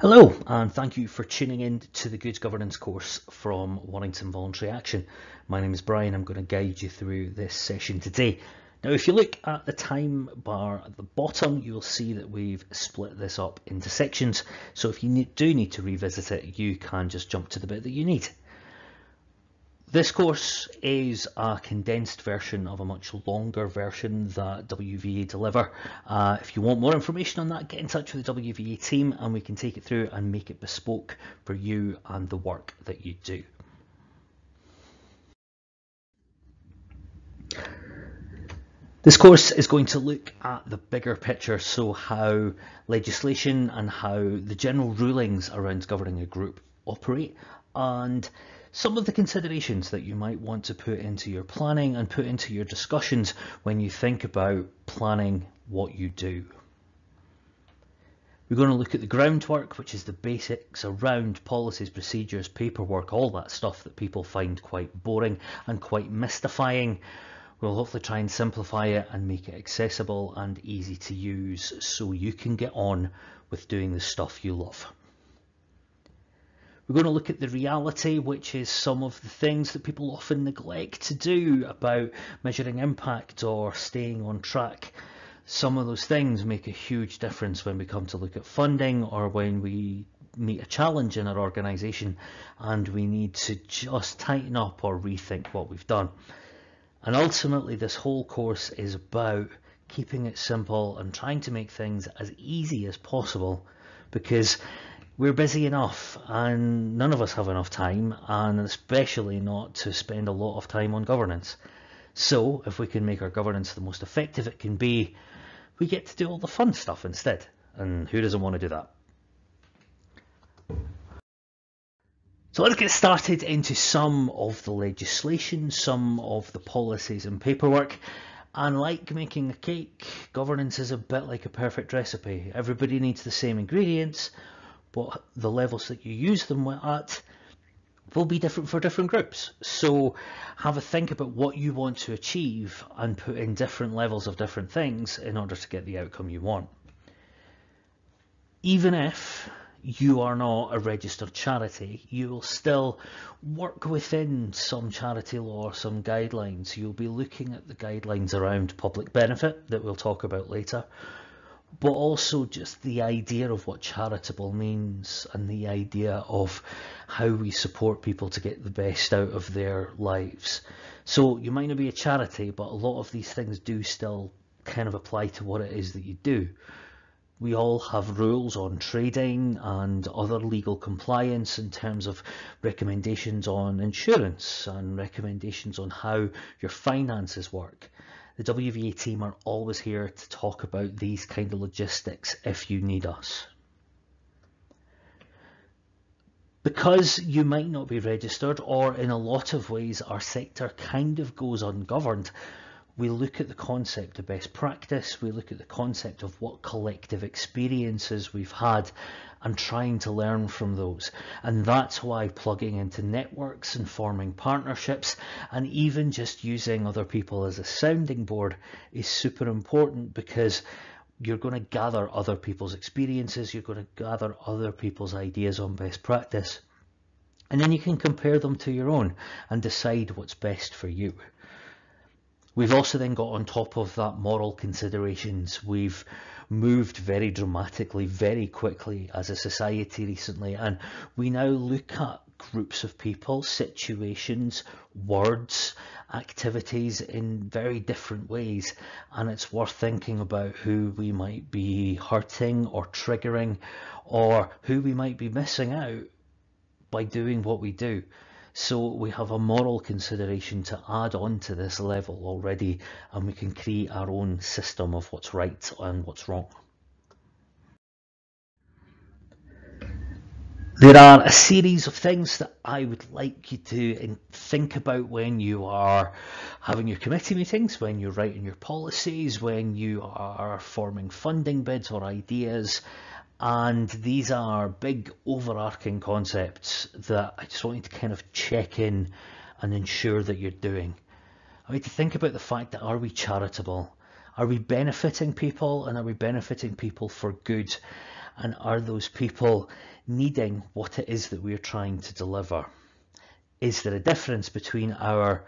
Hello, and thank you for tuning in to the Good Governance course from Warrington Voluntary Action. My name is Bryan. I'm going to guide you through this session today. Now, if you look at the time bar at the bottom, you'll see that we've split this up into sections. So if you do need to revisit it, you can just jump to the bit that you need. This course is a condensed version of a much longer version that WVA deliver. Uh, if you want more information on that, get in touch with the WVA team and we can take it through and make it bespoke for you and the work that you do. This course is going to look at the bigger picture, so how legislation and how the general rulings around governing a group operate and some of the considerations that you might want to put into your planning and put into your discussions when you think about planning what you do. We're going to look at the groundwork, which is the basics around policies, procedures, paperwork, all that stuff that people find quite boring and quite mystifying. We'll hopefully try and simplify it and make it accessible and easy to use so you can get on with doing the stuff you love. We're going to look at the reality, which is some of the things that people often neglect to do about measuring impact or staying on track. Some of those things make a huge difference when we come to look at funding or when we meet a challenge in our organisation and we need to just tighten up or rethink what we've done. And ultimately, this whole course is about keeping it simple and trying to make things as easy as possible because we're busy enough and none of us have enough time and especially not to spend a lot of time on governance. So if we can make our governance the most effective it can be, we get to do all the fun stuff instead. And who doesn't want to do that? So let's get started into some of the legislation, some of the policies and paperwork. And like making a cake, governance is a bit like a perfect recipe. Everybody needs the same ingredients, but the levels that you use them at will be different for different groups. So have a think about what you want to achieve and put in different levels of different things in order to get the outcome you want. Even if you are not a registered charity, you will still work within some charity law or some guidelines. You'll be looking at the guidelines around public benefit that we'll talk about later, but also just the idea of what charitable means and the idea of how we support people to get the best out of their lives. So you might not be a charity, but a lot of these things do still kind of apply to what it is that you do. We all have rules on trading and other legal compliance in terms of recommendations on insurance and recommendations on how your finances work. The WVA team are always here to talk about these kind of logistics if you need us. Because you might not be registered or in a lot of ways our sector kind of goes ungoverned, we look at the concept of best practice, we look at the concept of what collective experiences we've had and trying to learn from those. And that's why plugging into networks and forming partnerships and even just using other people as a sounding board is super important because you're going to gather other people's experiences, you're going to gather other people's ideas on best practice. And then you can compare them to your own and decide what's best for you. We've also then got on top of that moral considerations. We've moved very dramatically, very quickly as a society recently, and we now look at groups of people, situations, words, activities in very different ways, and it's worth thinking about who we might be hurting or triggering, or who we might be missing out by doing what we do. So we have a moral consideration to add on to this level already and we can create our own system of what's right and what's wrong. There are a series of things that I would like you to think about when you are having your committee meetings, when you're writing your policies, when you are forming funding bids or ideas, and these are big overarching concepts that I just want you to kind of check in and ensure that you're doing. I need to think about the fact that are we charitable? Are we benefiting people and are we benefiting people for good? And are those people needing what it is that we're trying to deliver? Is there a difference between our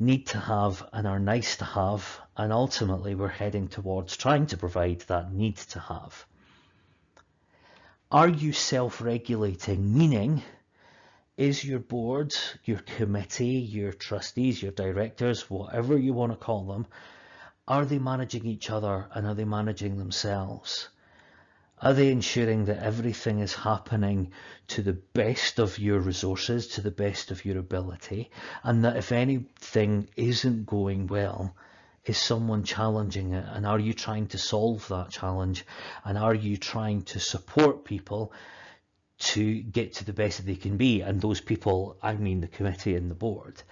need to have and our nice to have? And ultimately, we're heading towards trying to provide that need to have. Are you self regulating? Meaning, is your board, your committee, your trustees, your directors, whatever you want to call them, are they managing each other and are they managing themselves? Are they ensuring that everything is happening to the best of your resources, to the best of your ability, and that if anything isn't going well, is someone challenging it? And are you trying to solve that challenge? And are you trying to support people to get to the best that they can be? And those people, I mean the committee and the board.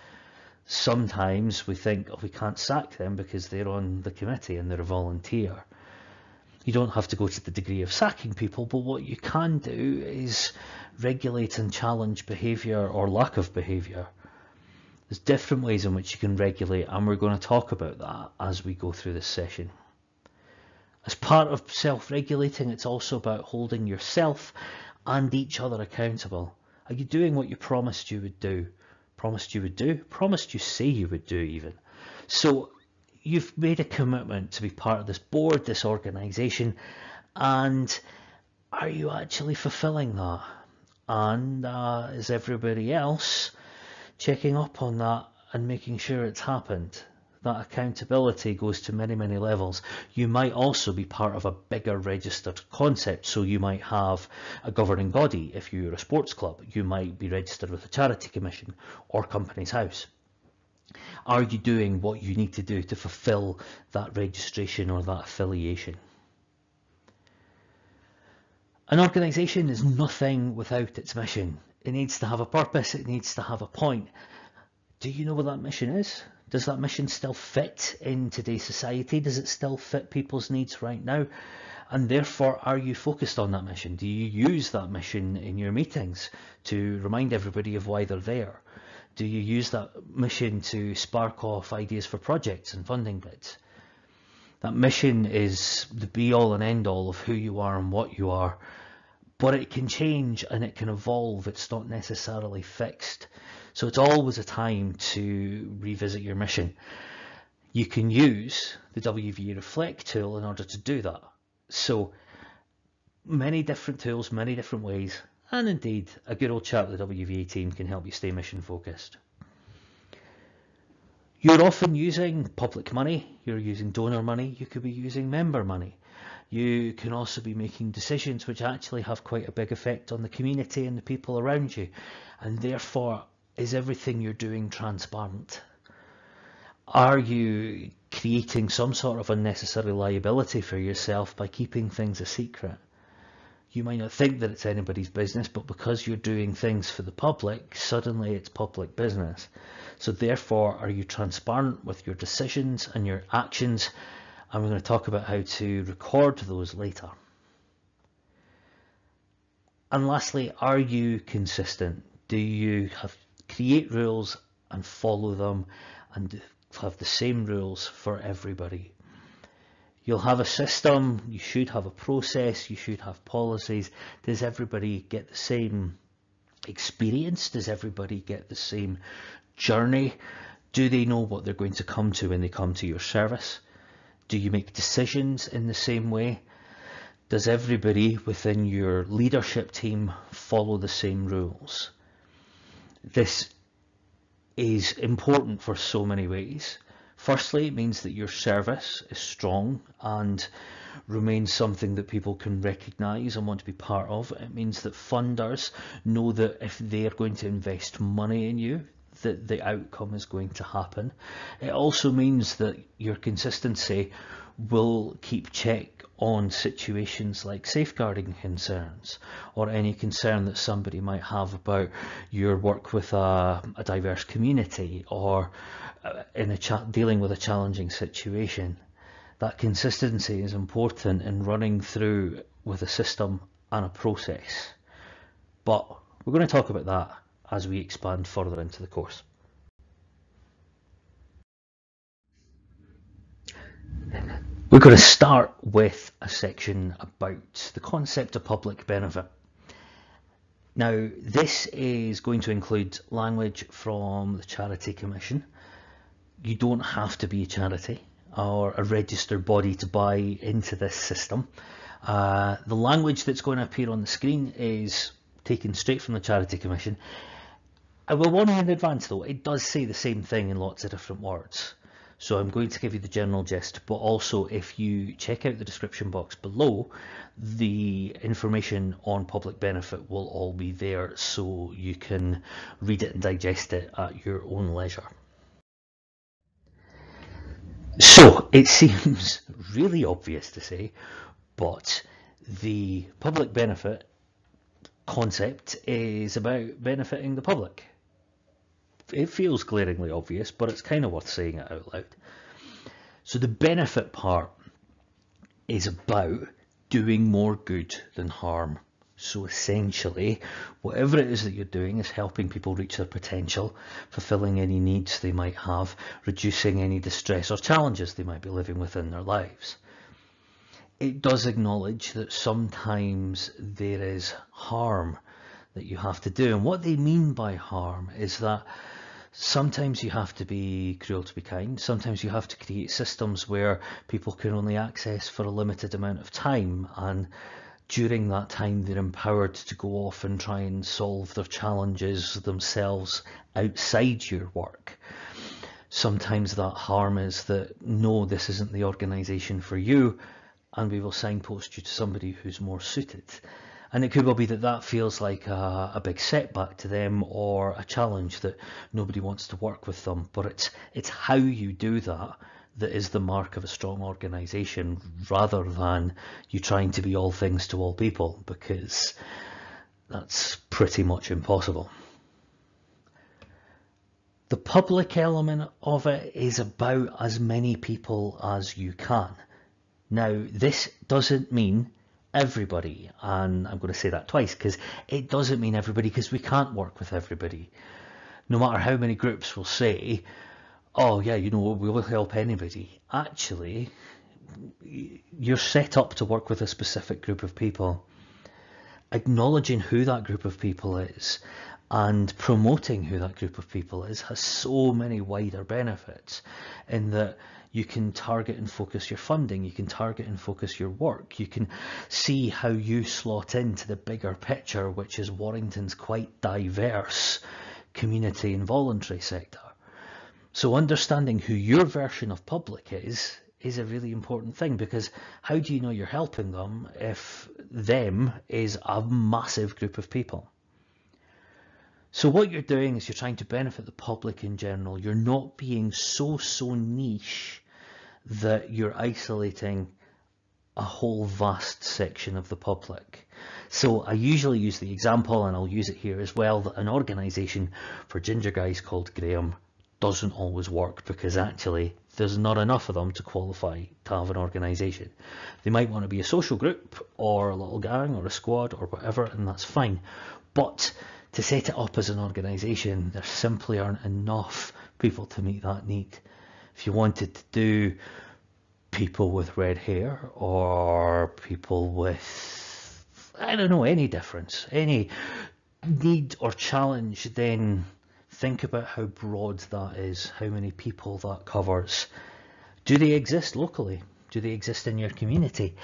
Sometimes we think oh, we can't sack them because they're on the committee and they're a volunteer. You don't have to go to the degree of sacking people, but what you can do is regulate and challenge behaviour or lack of behaviour. There's different ways in which you can regulate, and we're going to talk about that as we go through this session. As part of self regulating, it's also about holding yourself and each other accountable. Are you doing what you promised you would do? Promised you would do? Promised you say you would do, even. So you've made a commitment to be part of this board, this organisation, and are you actually fulfilling that? And uh, is everybody else checking up on that and making sure it's happened? That accountability goes to many, many levels. You might also be part of a bigger registered concept. So you might have a governing body if you're a sports club. You might be registered with a charity commission or Companies House. Are you doing what you need to do to fulfill that registration or that affiliation? An organisation is nothing without its mission. It needs to have a purpose, it needs to have a point. Do you know what that mission is? Does that mission still fit in today's society? Does it still fit people's needs right now? And therefore, are you focused on that mission? Do you use that mission in your meetings to remind everybody of why they're there? Do you use that mission to spark off ideas for projects and funding bids? That mission is the be all and end all of who you are and what you are, but it can change and it can evolve. It's not necessarily fixed. So it's always a time to revisit your mission. You can use the WVA Reflect tool in order to do that. So many different tools, many different ways, and indeed a good old chat with the WVA team can help you stay mission focused. You're often using public money, you're using donor money, you could be using member money. You can also be making decisions which actually have quite a big effect on the community and the people around you. And therefore, is everything you're doing transparent? Are you creating some sort of unnecessary liability for yourself by keeping things a secret? you might not think that it's anybody's business, but because you're doing things for the public, suddenly it's public business. So therefore, are you transparent with your decisions and your actions? And we're going to talk about how to record those later. And lastly, are you consistent? Do you have create rules and follow them and have the same rules for everybody? You'll have a system, you should have a process, you should have policies. Does everybody get the same experience? Does everybody get the same journey? Do they know what they're going to come to when they come to your service? Do you make decisions in the same way? Does everybody within your leadership team follow the same rules? This is important for so many ways. Firstly, it means that your service is strong and remains something that people can recognise and want to be part of. It means that funders know that if they're going to invest money in you, that the outcome is going to happen. It also means that your consistency will keep check on situations like safeguarding concerns or any concern that somebody might have about your work with a, a diverse community or uh, in a dealing with a challenging situation. That consistency is important in running through with a system and a process. But we're going to talk about that as we expand further into the course. We're going to start with a section about the concept of public benefit. Now, this is going to include language from the Charity Commission. You don't have to be a charity or a registered body to buy into this system. Uh, the language that's going to appear on the screen is taken straight from the Charity Commission. I will warn you in advance though, it does say the same thing in lots of different words. So I'm going to give you the general gist, but also if you check out the description box below, the information on public benefit will all be there so you can read it and digest it at your own leisure. So it seems really obvious to say, but the public benefit concept is about benefiting the public it feels glaringly obvious, but it's kind of worth saying it out loud. So the benefit part is about doing more good than harm. So essentially, whatever it is that you're doing is helping people reach their potential, fulfilling any needs they might have, reducing any distress or challenges they might be living with in their lives. It does acknowledge that sometimes there is harm that you have to do. And what they mean by harm is that sometimes you have to be cruel to be kind. Sometimes you have to create systems where people can only access for a limited amount of time and during that time they're empowered to go off and try and solve their challenges themselves outside your work. Sometimes that harm is that no, this isn't the organisation for you and we will signpost you to somebody who's more suited. And it could well be that that feels like a, a, big setback to them or a challenge that nobody wants to work with them. But it's it's how you do that that is the mark of a strong organisation rather than you trying to be all things to all people because that's pretty much impossible. The public element of it is about as many people as you can. Now, this doesn't mean everybody. And I'm going to say that twice because it doesn't mean everybody because we can't work with everybody. No matter how many groups will say, oh yeah, you know, we will help anybody. Actually, you're set up to work with a specific group of people. Acknowledging who that group of people is and promoting who that group of people is has so many wider benefits in that you can target and focus your funding, you can target and focus your work, you can see how you slot into the bigger picture, which is Warrington's quite diverse community and voluntary sector. So understanding who your version of public is is a really important thing because how do you know you're helping them if them is a massive group of people? So what you're doing is you're trying to benefit the public in general. You're not being so, so niche that you're isolating a whole vast section of the public. So I usually use the example, and I'll use it here as well, that an organisation for ginger guys called Graham doesn't always work because actually there's not enough of them to qualify to have an organisation. They might want to be a social group or a little gang or a squad or whatever, and that's fine. But to set it up as an organisation, there simply aren't enough people to meet that need if you wanted to do people with red hair or people with, I don't know, any difference, any need or challenge, then think about how broad that is, how many people that covers. Do they exist locally? Do they exist in your community?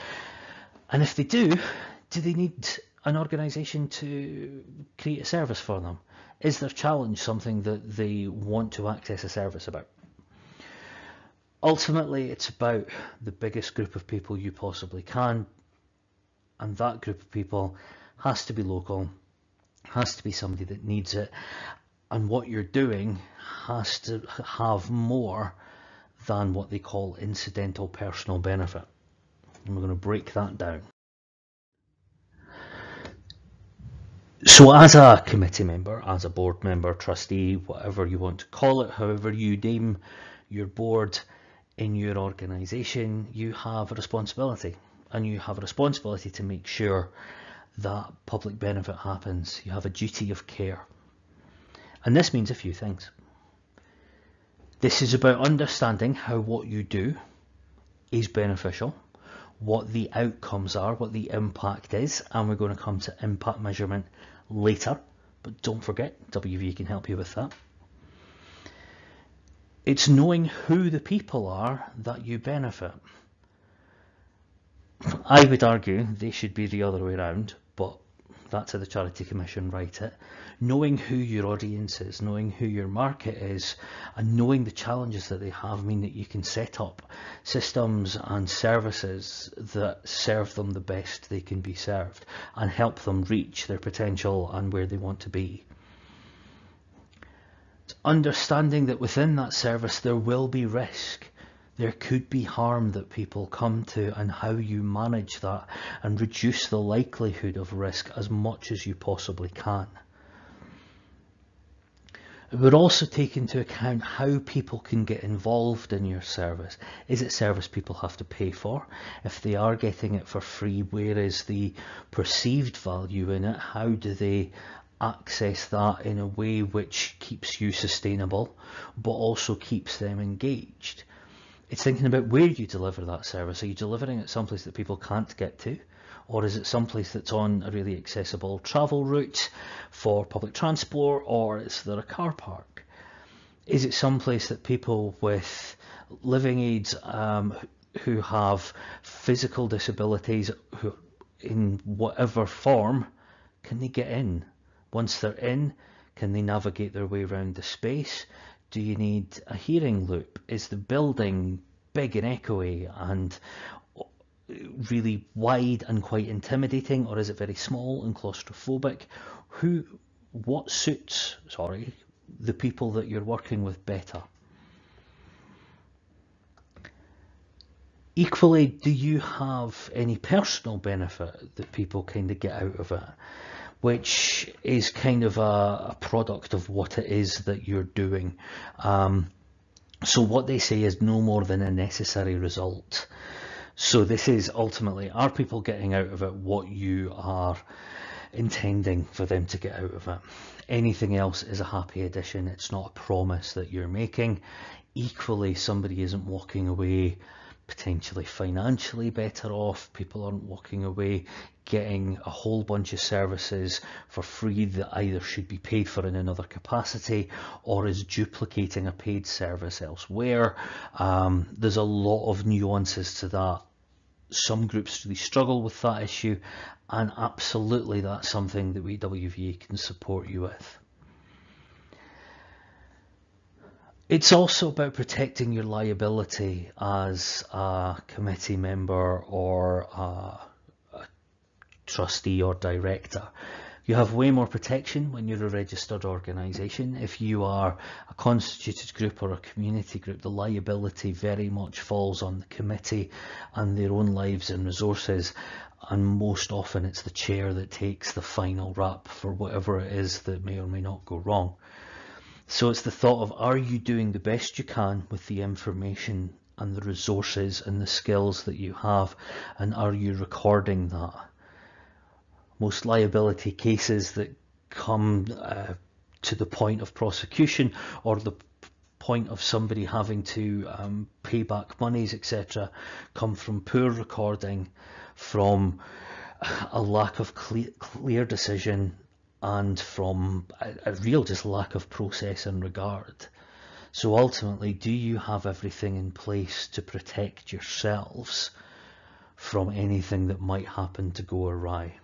And if they do, do they need an organisation to create a service for them? Is their challenge something that they want to access a service about? Ultimately it's about the biggest group of people you possibly can. And that group of people has to be local has to be somebody that needs it. And what you're doing has to have more than what they call incidental personal benefit. And we're going to break that down. So as a committee member as a board member trustee whatever you want to call it however you deem your board in your organisation, you have a responsibility and you have a responsibility to make sure that public benefit happens. You have a duty of care. And this means a few things. This is about understanding how what you do is beneficial, what the outcomes are, what the impact is, and we're going to come to impact measurement later, but don't forget, WV can help you with that. It's knowing who the people are that you benefit. I would argue they should be the other way around, but that's how the Charity Commission write it. Knowing who your audience is, knowing who your market is, and knowing the challenges that they have mean that you can set up systems and services that serve them the best they can be served and help them reach their potential and where they want to be. Understanding that within that service there will be risk there could be harm that people come to and how you manage that and reduce the likelihood of risk as much as you possibly can. It would also take into account how people can get involved in your service. Is it service people have to pay for? If they are getting it for free, where is the perceived value in it? How do they access that in a way which keeps you sustainable, but also keeps them engaged? it's thinking about where you deliver that service. Are you delivering it someplace that people can't get to? Or is it someplace that's on a really accessible travel route for public transport? Or is there a car park? Is it someplace that people with living aids um, who have physical disabilities who, in whatever form can they get in? Once they're in, can they navigate their way around the space? Do you need a hearing loop? Is the building big and echoey and uh, really wide and quite intimidating, or is it very small and claustrophobic? Who, what suits, sorry, the people that you're working with better? Equally, do you have any personal benefit that people kind of get out of it? Which is kind of a, a, product of what it is that you're doing. Um, so what they say is no more than a necessary result. So this is ultimately, are people getting out of it what you are intending for them to get out of it? Anything else is a happy addition. It's not a promise that you're making. Equally, somebody isn't walking away potentially financially better off. People aren't walking away getting a whole bunch of services for free that either should be paid for in another capacity or is duplicating a paid service elsewhere. Um, there's a lot of nuances to that. Some groups really struggle with that issue, and absolutely that's something that we WVA can support you with. It's also about protecting your liability as a committee member or a, a, trustee or director. You have way more protection when you're a registered organisation. If you are a constituted group or a community group, the liability very much falls on the committee and their own lives and resources. And most often it's the chair that takes the final rap for whatever it is that may or may not go wrong. So it's the thought of are you doing the best you can with the information and the resources and the skills that you have and are you recording that? Most liability cases that come uh, to the point of prosecution or the point of somebody having to um, pay back monies etc come from poor recording from a lack of clear, clear decision and from a, a real just lack of process and regard. So ultimately, do you have everything in place to protect yourselves from anything that might happen to go awry?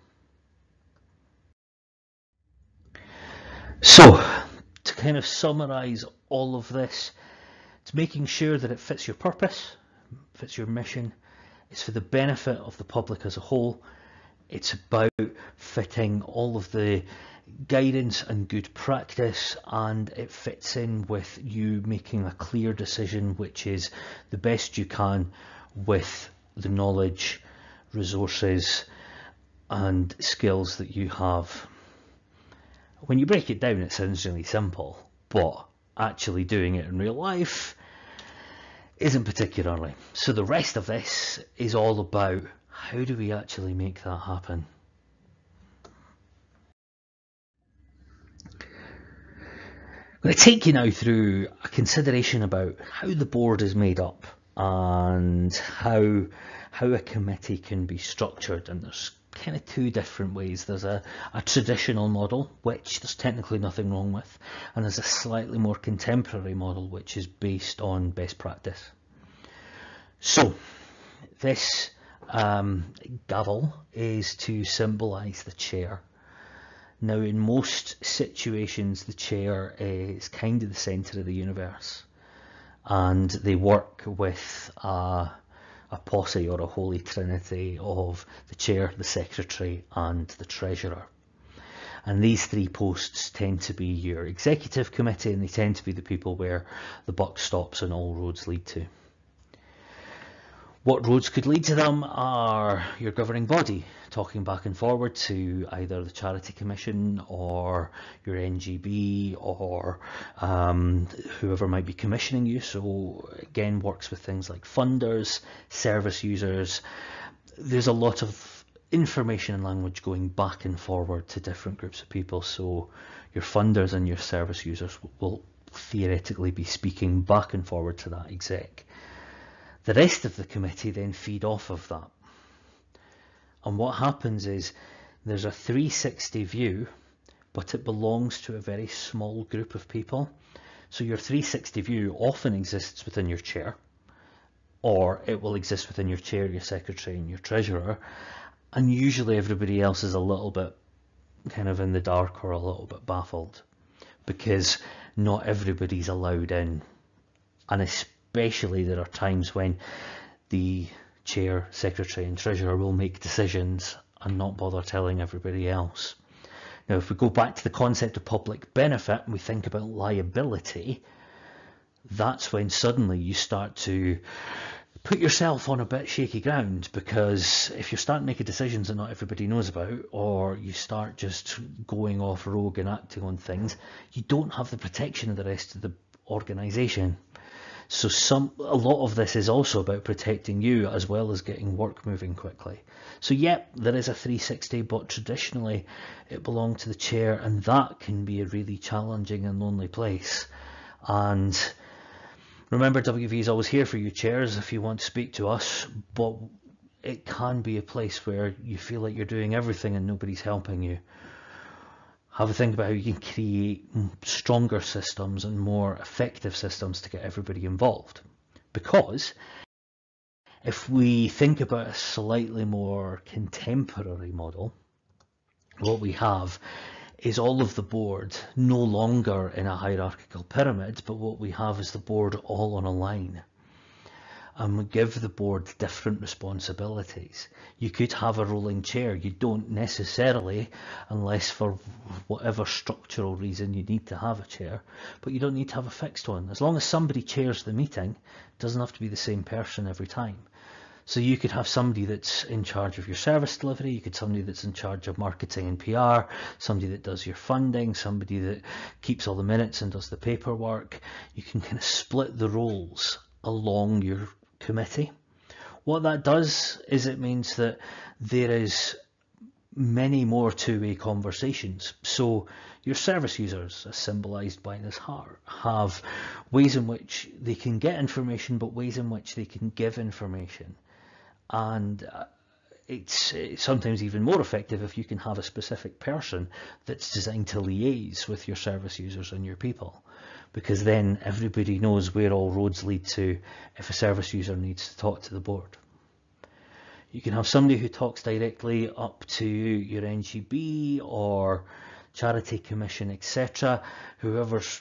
So, to kind of summarize all of this, it's making sure that it fits your purpose, fits your mission, it's for the benefit of the public as a whole, it's about fitting all of the guidance and good practice and it fits in with you making a clear decision which is the best you can with the knowledge, resources and skills that you have. When you break it down it sounds really simple but actually doing it in real life isn't particularly. So the rest of this is all about how do we actually make that happen? I'm going to take you now through a consideration about how the board is made up and how how a committee can be structured and there's kind of two different ways. There's a, a traditional model, which there's technically nothing wrong with, and there's a slightly more contemporary model, which is based on best practice. So, this um, gavel is to symbolise the chair. Now, in most situations, the chair is kind of the centre of the universe, and they work with a a posse or a holy trinity of the chair, the secretary and the treasurer. And these three posts tend to be your executive committee and they tend to be the people where the buck stops and all roads lead to. What roads could lead to them are your governing body, talking back and forward to either the Charity Commission or your NGB or um, whoever might be commissioning you. So again, works with things like funders, service users. There's a lot of information and language going back and forward to different groups of people. So your funders and your service users will theoretically be speaking back and forward to that exec. The rest of the committee then feed off of that. And what happens is there's a 360 view, but it belongs to a very small group of people. So your 360 view often exists within your chair, or it will exist within your chair, your secretary, and your treasurer. And usually everybody else is a little bit kind of in the dark or a little bit baffled because not everybody's allowed in. And especially there are times when the chair, secretary and treasurer will make decisions and not bother telling everybody else. Now if we go back to the concept of public benefit and we think about liability, that's when suddenly you start to put yourself on a bit shaky ground because if you start making decisions that not everybody knows about or you start just going off rogue and acting on things, you don't have the protection of the rest of the organisation. So some a lot of this is also about protecting you as well as getting work moving quickly. So yep, there is a 360, but traditionally it belonged to the chair, and that can be a really challenging and lonely place. And remember, WV is always here for you, chairs, if you want to speak to us. But it can be a place where you feel like you're doing everything and nobody's helping you have a think about how you can create stronger systems and more effective systems to get everybody involved. Because if we think about a slightly more contemporary model, what we have is all of the board no longer in a hierarchical pyramid, but what we have is the board all on a line and give the board different responsibilities. You could have a rolling chair. You don't necessarily, unless for whatever structural reason you need to have a chair, but you don't need to have a fixed one. As long as somebody chairs the meeting, it doesn't have to be the same person every time. So you could have somebody that's in charge of your service delivery, you could somebody that's in charge of marketing and PR, somebody that does your funding, somebody that keeps all the minutes and does the paperwork. You can kind of split the roles along your committee. What that does is it means that there is many more two-way conversations. So your service users, as symbolised by this heart, have ways in which they can get information, but ways in which they can give information. And uh, it's, it's, sometimes even more effective if you can have a specific person that's designed to liaise with your service users and your people because then everybody knows where all roads lead to if a service user needs to talk to the board. You can have somebody who talks directly up to your NGB or charity commission, etc. Whoever's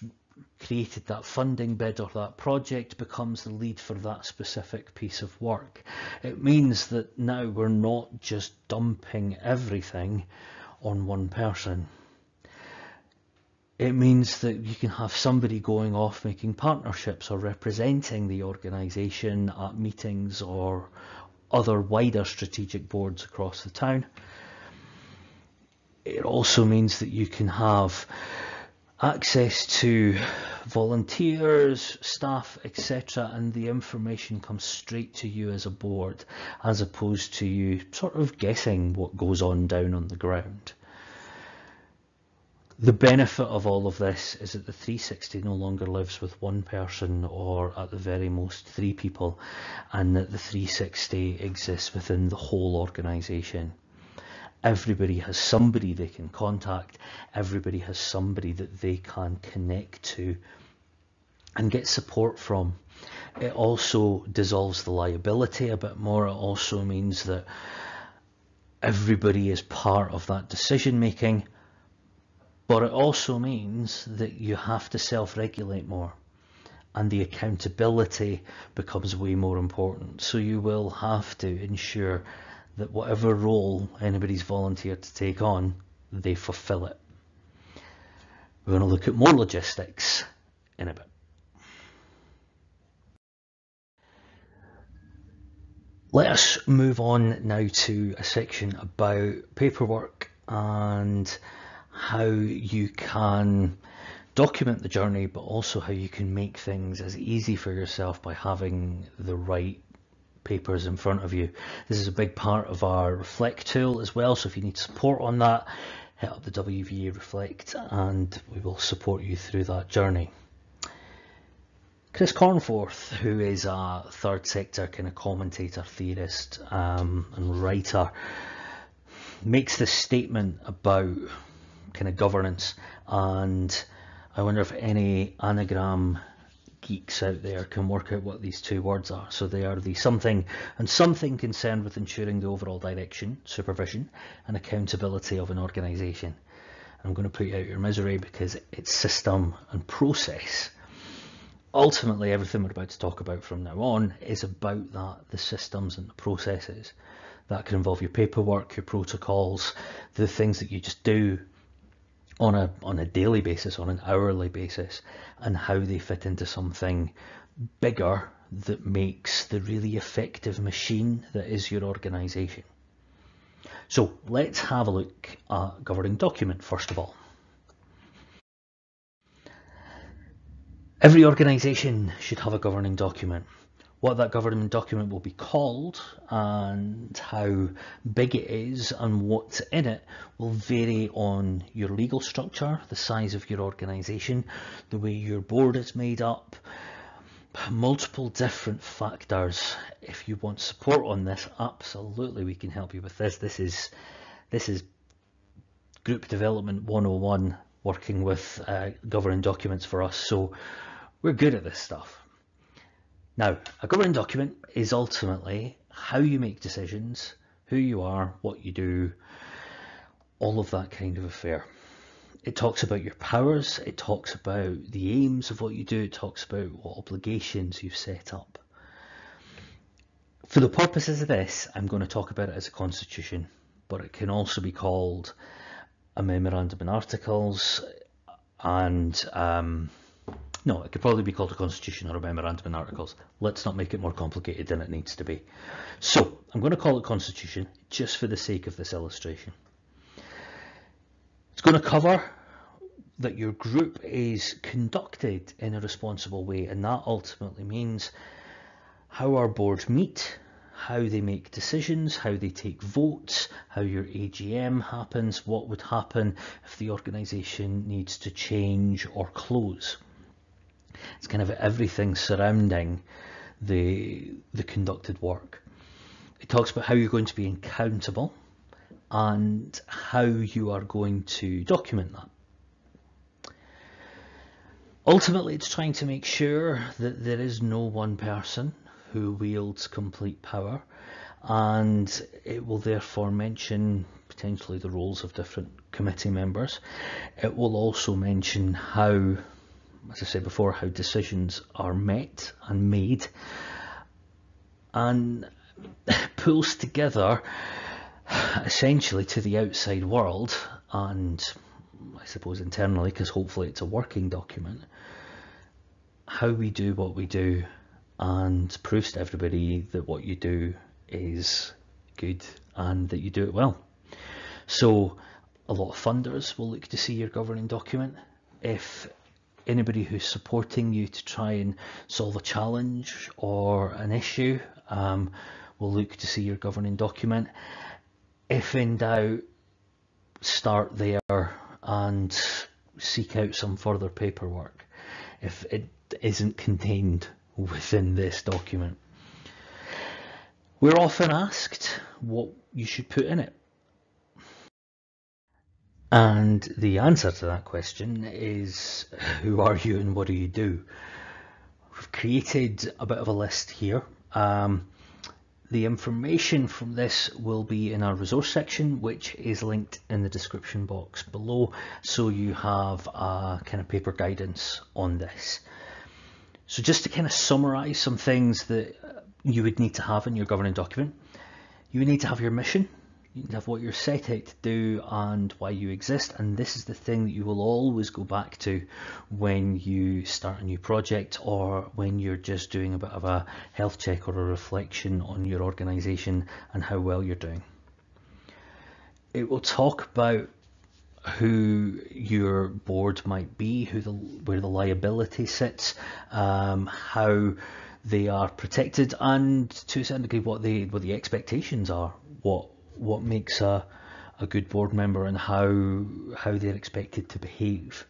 created that funding bid or that project becomes the lead for that specific piece of work. It means that now we're not just dumping everything on one person it means that you can have somebody going off making partnerships or representing the organisation at meetings or other wider strategic boards across the town. It also means that you can have access to volunteers, staff, etc., and the information comes straight to you as a board, as opposed to you sort of guessing what goes on down on the ground The benefit of all of this is that the 360 no longer lives with one person or at the very most three people and that the 360 exists within the whole organisation. Everybody has somebody they can contact, everybody has somebody that they can connect to and get support from. It also dissolves the liability a bit more. It also means that everybody is part of that decision making but it also means that you have to self-regulate more and the accountability becomes way more important. So you will have to ensure that whatever role anybody's volunteered to take on, they fulfill it. We're going to look at more logistics in a bit. Let us move on now to a section about paperwork and how you can document the journey, but also how you can make things as easy for yourself by having the right papers in front of you. This is a big part of our Reflect tool as well, so if you need support on that, hit up the WVA Reflect and we will support you through that journey. Chris Cornforth, who is a third sector kind of commentator, theorist um, and writer, makes this statement about kind of governance and I wonder if any anagram geeks out there can work out what these two words are. So they are the something and something concerned with ensuring the overall direction, supervision and accountability of an organisation. I'm going to put you out your misery because it's system and process. Ultimately, everything we're about to talk about from now on is about that, the systems and the processes. That can involve your paperwork, your protocols, the things that you just do on a on a daily basis, on an hourly basis, and how they fit into something bigger that makes the really effective machine that is your organisation. So let's have a look at governing document first of all. Every organisation should have a governing document what that government document will be called and how big it is and what's in it will vary on your legal structure, the size of your organisation, the way your board is made up, multiple different factors. If you want support on this, absolutely we can help you with this. This is this is group development 101 working with uh, governing documents for us. So we're good at this stuff. Now, a governing document is ultimately how you make decisions, who you are, what you do, all of that kind of affair. It talks about your powers, it talks about the aims of what you do, it talks about what obligations you've set up. For the purposes of this, I'm going to talk about it as a constitution, but it can also be called a memorandum in articles and um, no, it could probably be called a constitution or a memorandum in articles. Let's not make it more complicated than it needs to be. So I'm going to call it constitution just for the sake of this illustration. It's going to cover that your group is conducted in a responsible way and that ultimately means how our boards meet, how they make decisions, how they take votes, how your AGM happens, what would happen if the organisation needs to change or close. It's kind of everything surrounding the the conducted work. It talks about how you're going to be accountable and how you are going to document that. Ultimately, it's trying to make sure that there is no one person who wields complete power, and it will therefore mention potentially the roles of different committee members. It will also mention how as I said before, how decisions are met and made and pulls together essentially to the outside world and I suppose internally because hopefully it's a working document how we do what we do and proves to everybody that what you do is good and that you do it well. So a lot of funders will look to see your governing document. If anybody who's supporting you to try and solve a challenge or an issue um, will look to see your governing document. If in doubt, start there and seek out some further paperwork if it isn't contained within this document. We're often asked what you should put in it. And the answer to that question is who are you and what do you do? We've created a bit of a list here. Um, the information from this will be in our resource section, which is linked in the description box below. So you have a kind of paper guidance on this. So just to kind of summarize some things that you would need to have in your governing document, you would need to have your mission, have what you're set out to do and why you exist and this is the thing that you will always go back to when you start a new project or when you're just doing a bit of a health check or a reflection on your organization and how well you're doing. It will talk about who your board might be, who the where the liability sits, um, how they are protected, and to a certain degree what the what the expectations are, what what makes a, a good board member and how how they're expected to behave.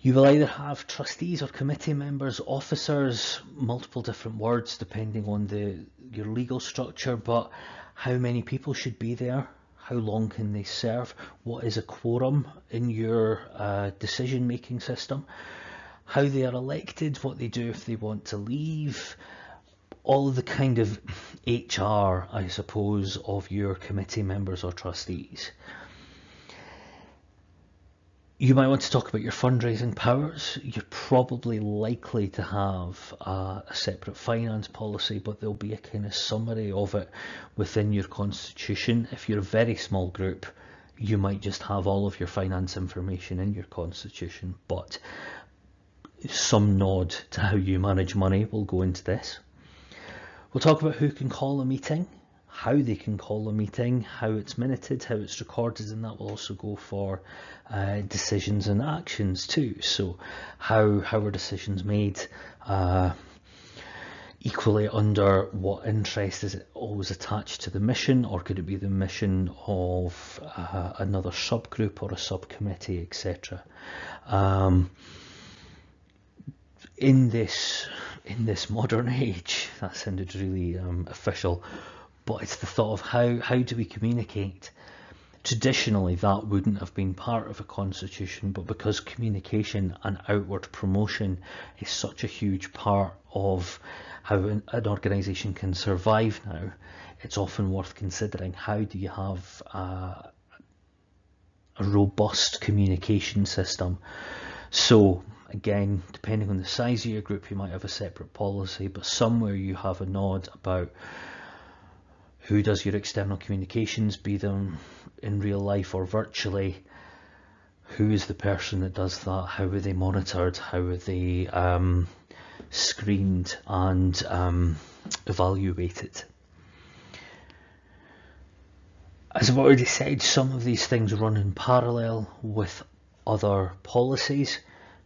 You will either have trustees or committee members, officers, multiple different words depending on the your legal structure, but how many people should be there? How long can they serve? What is a quorum in your uh, decision making system? How they are elected, what they do if they want to leave, all of the kind of HR, I suppose, of your committee members or trustees. You might want to talk about your fundraising powers. You're probably likely to have a, a, separate finance policy, but there'll be a kind of summary of it within your constitution. If you're a very small group, you might just have all of your finance information in your constitution, but some nod to how you manage money will go into this. We'll talk about who can call a meeting, how they can call a meeting, how it's minuted, how it's recorded, and that will also go for uh, decisions and actions too. So, how how are decisions made? Uh, equally under what interest is it always attached to the mission or could it be the mission of uh, another subgroup or a subcommittee etc um, in this in this modern age. That sounded really um, official, but it's the thought of how how do we communicate. Traditionally, that wouldn't have been part of a constitution, but because communication and outward promotion is such a huge part of how an, an organisation can survive now, it's often worth considering how do you have a, a robust communication system. So Again, depending on the size of your group, you might have a separate policy, but somewhere you have a nod about who does your external communications, be them in real life or virtually, who is the person that does that, how are they monitored, how are they um, screened and um, evaluated. As I've already said, some of these things run in parallel with other policies.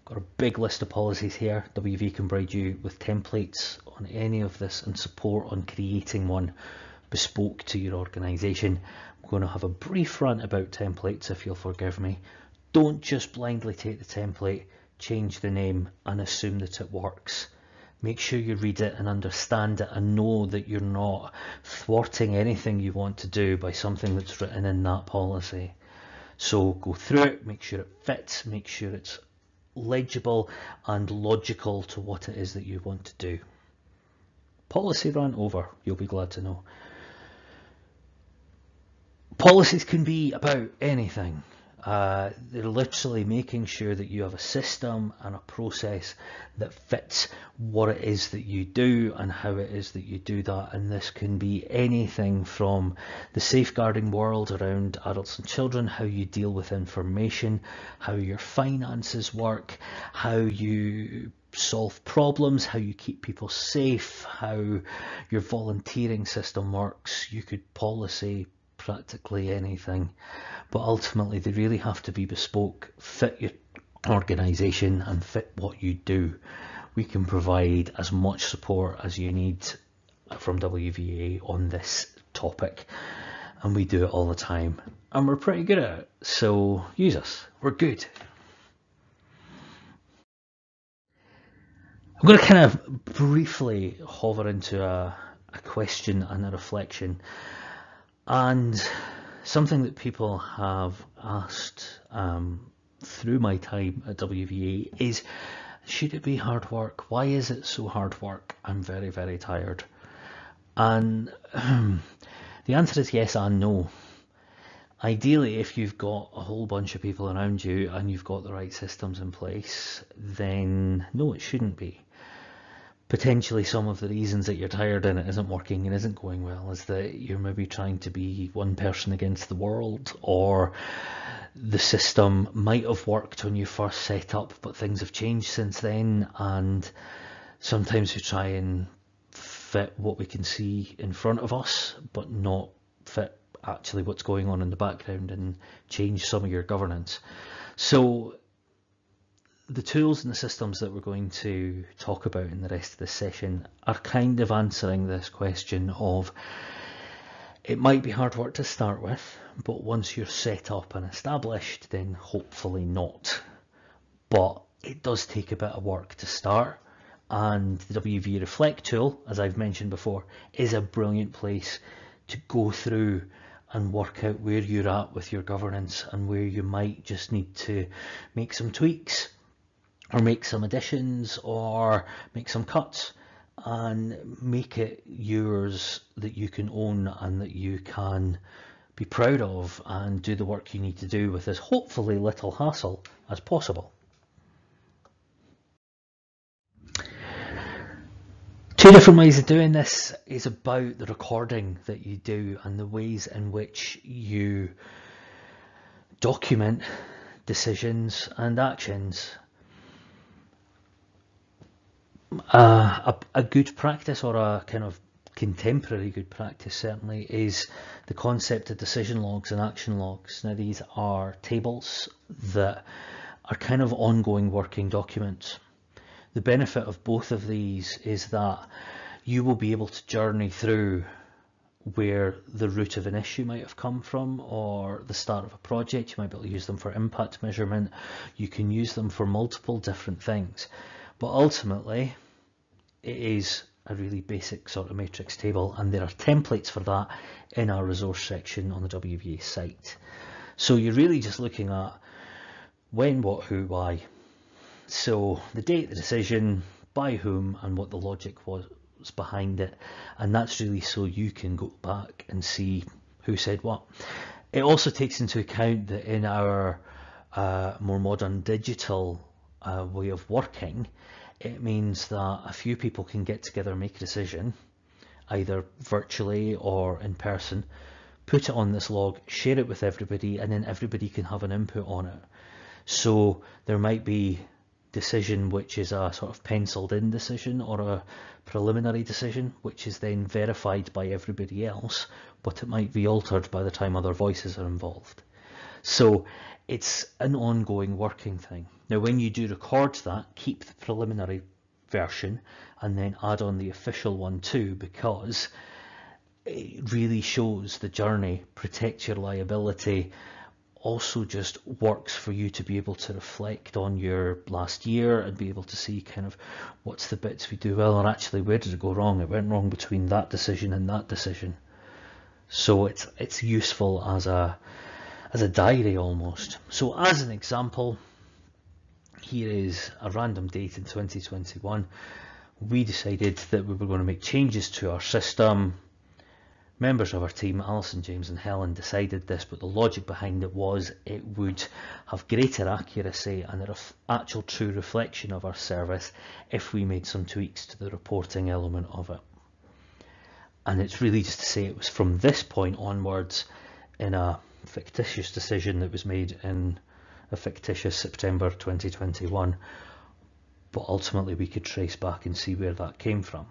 Got a big list of policies here. WVA can provide you with templates on any of this and support on creating one bespoke to your organisation. I'm going to have a brief rant about templates if you'll forgive me. Don't just blindly take the template, change the name and assume that it works. Make sure you read it and understand it and know that you're not thwarting anything you want to do by something that's written in that policy. So go through it, make sure it fits, make sure it's legible and logical to what it is that you want to do. Policy run over, you'll be glad to know. Policies can be about anything. Uh, they're literally making sure that you have a system and a process that fits what it is that you do and how it is that you do that. And this can be anything from the safeguarding world around adults and children, how you deal with information, how your finances work, how you solve problems, how you keep people safe, how your volunteering system works. You could policy practically anything but ultimately they really have to be bespoke, fit your organisation and fit what you do. We can provide as much support as you need from WVA on this topic. and we do it all the time and we're pretty good at it. So use us. We're good. I'm going to kind of briefly hover into a, a question and a reflection, and something that people have asked um, through my time at WVA is should it be hard work? Why is it so hard work? I'm very, very tired. And um, the answer is yes and no. Ideally, if you've got a whole bunch of people around you and you've got the right systems in place, then no, it shouldn't be potentially some of the reasons that you're tired and it isn't working and isn't going well is that you're maybe trying to be one person against the world or the system might have worked when you first set up but things have changed since then. And sometimes we try and fit what we can see in front of us but not fit actually what's going on in the background and change some of your governance. So the tools and the systems that we're going to talk about in the rest of this session are kind of answering this question of it might be hard work to start with, but once you're set up and established, then hopefully not. But it does take a bit of work to start, and the WVA Reflect tool, as I've mentioned before, is a brilliant place to go through and work out where you're at with your governance and where you might just need to make some tweaks or make some additions or make some cuts and make it yours that you can own and that you can be proud of and do the work you need to do with as hopefully little hassle as possible. Two different ways of doing this is about the recording that you do and the ways in which you document decisions and actions a, a good practice or a kind of contemporary good practice certainly is the concept of decision logs and action logs. Now these are tables that are kind of ongoing working documents. The benefit of both of these is that you will be able to journey through where the root of an issue might have come from or the start of a project. You might be able to use them for impact measurement. You can use them for multiple different things. But ultimately, it is a really basic sort of matrix table and there are templates for that in our resource section on the WVA site. So you're really just looking at when, what, who, why. So the date, the decision, by whom and what the logic was behind it and that's really so you can go back and see who said what. It also takes into account that in our uh, more modern digital uh, way of working, it means that a few people can get together and make a decision, either virtually or in person, put it on this log, share it with everybody, and then everybody can have an input on it. So there might be decision which is a sort of penciled in decision or a preliminary decision which is then verified by everybody else but it might be altered by the time other voices are involved so it's an ongoing working thing. Now, when you do record that, keep the preliminary version and then add on the official one too, because it really shows the journey, protects your liability, also just works for you to be able to reflect on your last year and be able to see kind of what's the bits we do well or actually where did it go wrong it went wrong between that decision and that decision so it's it's useful as a as a diary almost. So as an example, here is a random date in 2021. We decided that we were going to make changes to our system. Members of our team, Alison, James and Helen, decided this, but the logic behind it was it would have greater accuracy and an actual true reflection of our service if we made some tweaks to the reporting element of it. And it's really just to say it was from this point onwards in a fictitious decision that was made in a fictitious September 2021, but ultimately we could trace back and see where that came from.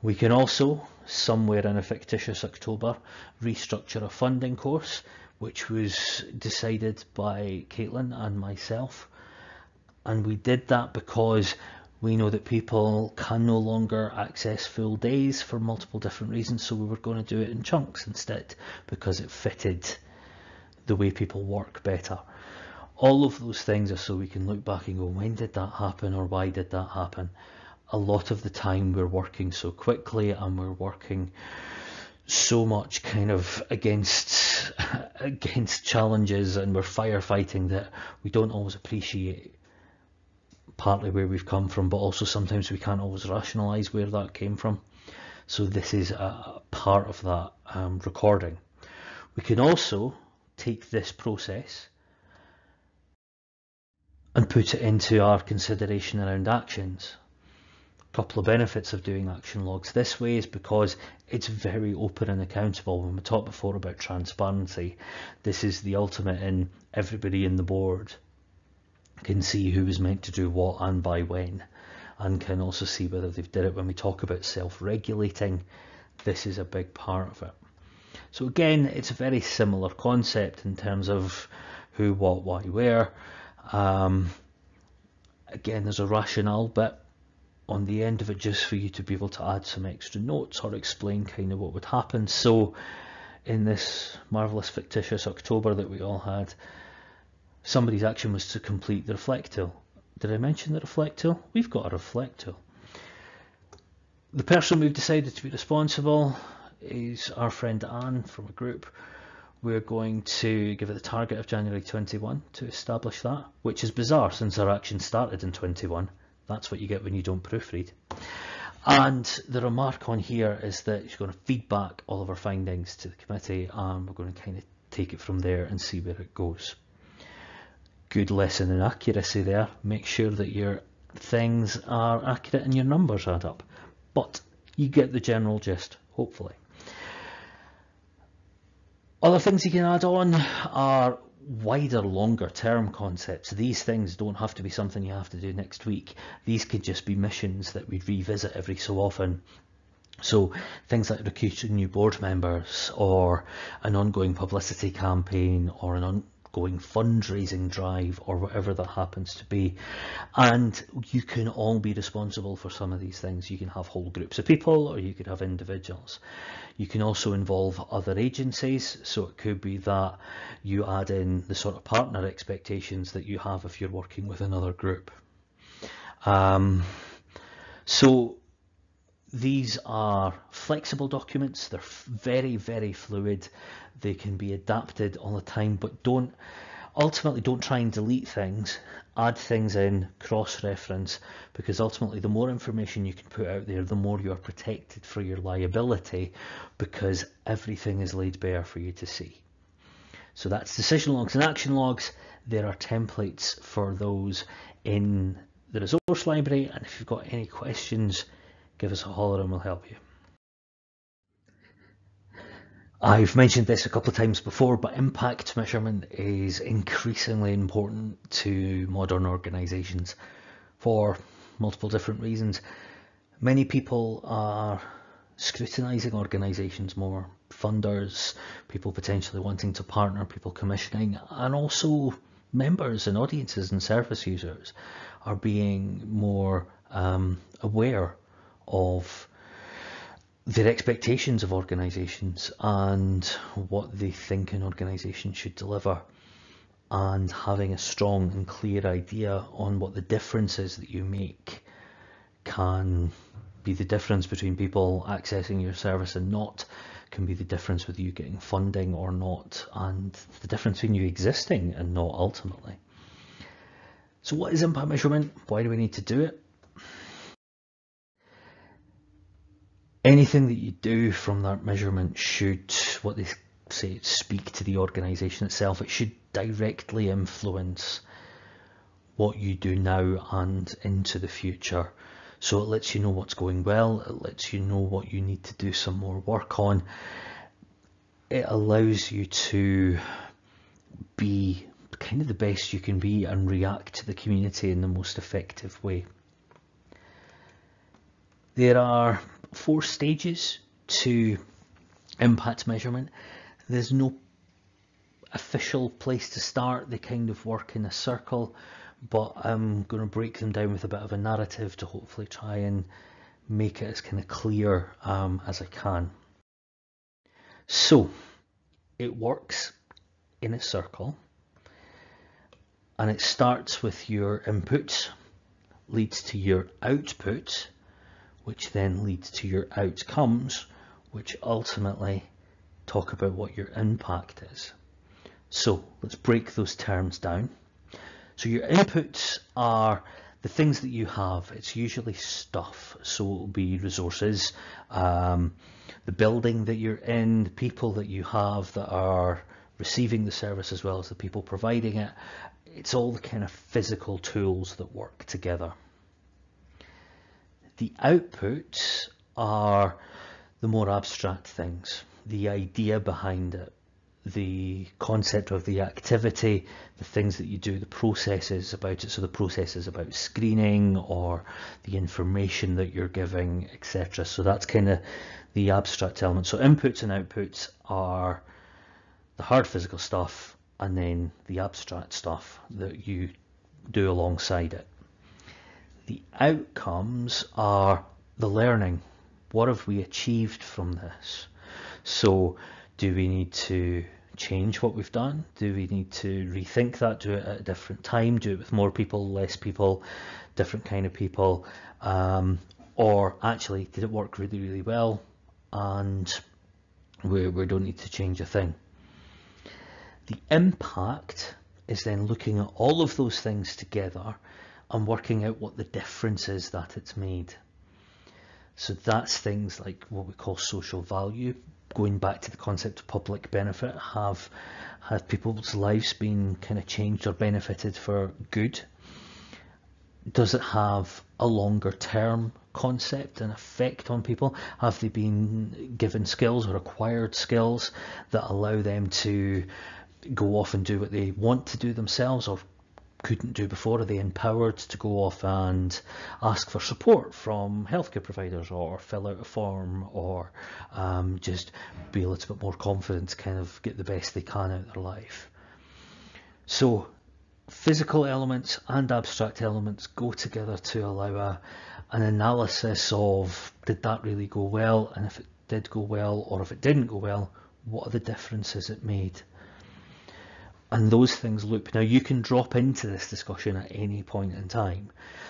We can also, somewhere in a fictitious October, restructure a funding course, which was decided by Caitlin and myself. And we did that because We know that people can no longer access full days for multiple different reasons, so we were going to do it in chunks instead because it fitted the way people work better. All of those things are so we can look back and go, when did that happen or why did that happen? A lot of the time we're working so quickly and we're working so much kind of against against challenges and we're firefighting that we don't always appreciate partly where we've come from, but also sometimes we can't always rationalize where that came from. So this is a part of that um, recording. We can also take this process and put it into our consideration around actions. A couple of benefits of doing action logs this way is because it's very open and accountable. When we talked before about transparency, this is the ultimate in everybody in the board can see who was meant to do what and by when and can also see whether they've did it when we talk about self-regulating this is a big part of it so again it's a very similar concept in terms of who what why where um, again there's a rationale but on the end of it just for you to be able to add some extra notes or explain kind of what would happen so in this marvelous fictitious October that we all had somebody's action was to complete the reflect tool. Did I mention the reflect tool? We've got a reflect tool. The person we've decided to be responsible is our friend Anne from a group. We're going to give it the target of January 21 to establish that, which is bizarre since our action started in 21. That's what you get when you don't proofread. And the remark on here is that she's going to feed back all of our findings to the committee and we're going to kind of take it from there and see where it goes good lesson in accuracy there. Make sure that your things are accurate and your numbers add up. But you get the general gist, hopefully. Other things you can add on are wider, longer term concepts. These things don't have to be something you have to do next week. These could just be missions that we'd revisit every so often. So things like recruiting new board members or an ongoing publicity campaign or an going fundraising drive or whatever that happens to be. And you can all be responsible for some of these things. You can have whole groups of people or you could have individuals. You can also involve other agencies. So it could be that you add in the sort of partner expectations that you have if you're working with another group. Um, so these are flexible documents. They're very, very fluid. They can be adapted all the time, but don't ultimately don't try and delete things. Add things in, cross-reference, because ultimately the more information you can put out there, the more you are protected for your liability, because everything is laid bare for you to see. So that's decision logs and action logs. There are templates for those in the resource library, and if you've got any questions, give us a holler and we'll help you. I've mentioned this a couple of times before, but impact measurement is increasingly important to modern organisations for multiple different reasons. Many people are scrutinising organisations more, funders, people potentially wanting to partner, people commissioning, and also members and audiences and service users are being more um, aware of their expectations of organisations and what they think an organisation should deliver and having a strong and clear idea on what the differences that you make can be the difference between people accessing your service and not can be the difference with you getting funding or not and the difference between you existing and not ultimately. So what is impact measurement why do we need to do it anything that you do from that measurement should, what they say, speak to the organisation itself. It should directly influence what you do now and into the future. So it lets you know what's going well, it lets you know what you need to do some more work on. It allows you to be kind of the best you can be and react to the community in the most effective way. There are four stages to impact measurement. There's no official place to start. They kind of work in a circle. but I'm going to break them down with a bit of a narrative to hopefully try and make it as kind of clear um, as I can. So it works in a circle and it starts with your input, leads to your output, which then leads to your outcomes, which ultimately talk about what your impact is. So let's break those terms down. So your inputs are the things that you have. It's usually stuff. So it will be resources, um, the building that you're in, the people that you have that are receiving the service as well as the people providing it. It's all the kind of physical tools that work together. The outputs are the more abstract things, the idea behind it, the concept of the activity, the things that you do, the processes about it. So the processes about screening or the information that you're giving, etc. So that's kind of the abstract element. So inputs and outputs are the hard physical stuff and then the abstract stuff that you do alongside it. The outcomes are the learning. What have we achieved from this? So do we need to change what we've done? Do we need to rethink that, do it at a different time, do it with more people, less people, different kind of people? Um, or actually, did it work really, really well and we, we don't need to change a thing? The impact is then looking at all of those things together and working out what the difference is that it's made. So that's things like what we call social value, going back to the concept of public benefit, have have people's lives been kind of changed or benefited for good? Does it have a longer term concept and effect on people? Have they been given skills or acquired skills that allow them to go off and do what they want to do themselves or couldn't do before? Are they empowered to go off and ask for support from healthcare providers or fill out a form or um, just be a little bit more confident to kind of get the best they can out of their life? So physical elements and abstract elements go together to allow a, an analysis of did that really go well and if it did go well or if it didn't go well, what are the differences it made? And those things loop. Now you can drop into this discussion at any point in time.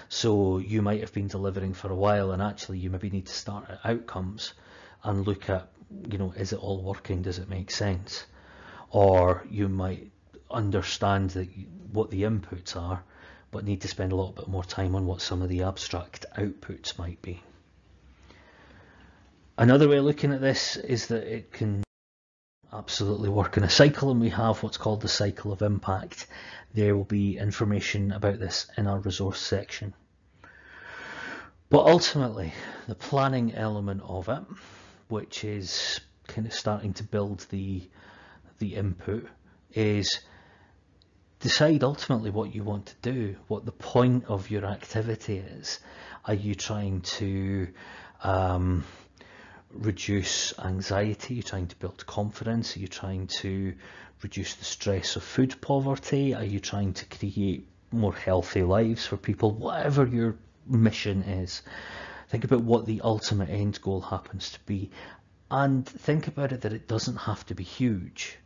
So you might have been delivering for a while and actually you maybe need to start at outcomes and look at, you know, is it all working? Does it make sense? Or you might understand that what the inputs are, but need to spend a little bit more time on what some of the abstract outputs might be. Another way of looking at this is that it can absolutely work in a cycle and we have what's called the cycle of impact. There will be information about this in our resource section. But ultimately, the planning element of it, which is kind of starting to build the the input, is decide ultimately what you want to do, what the point of your activity is. Are you trying to um, reduce anxiety? you're trying to build confidence? Are you trying to reduce the stress of food poverty? Are you trying to create more healthy lives for people? Whatever your mission is, think about what the ultimate end goal happens to be. And think about it that it doesn't have to be huge.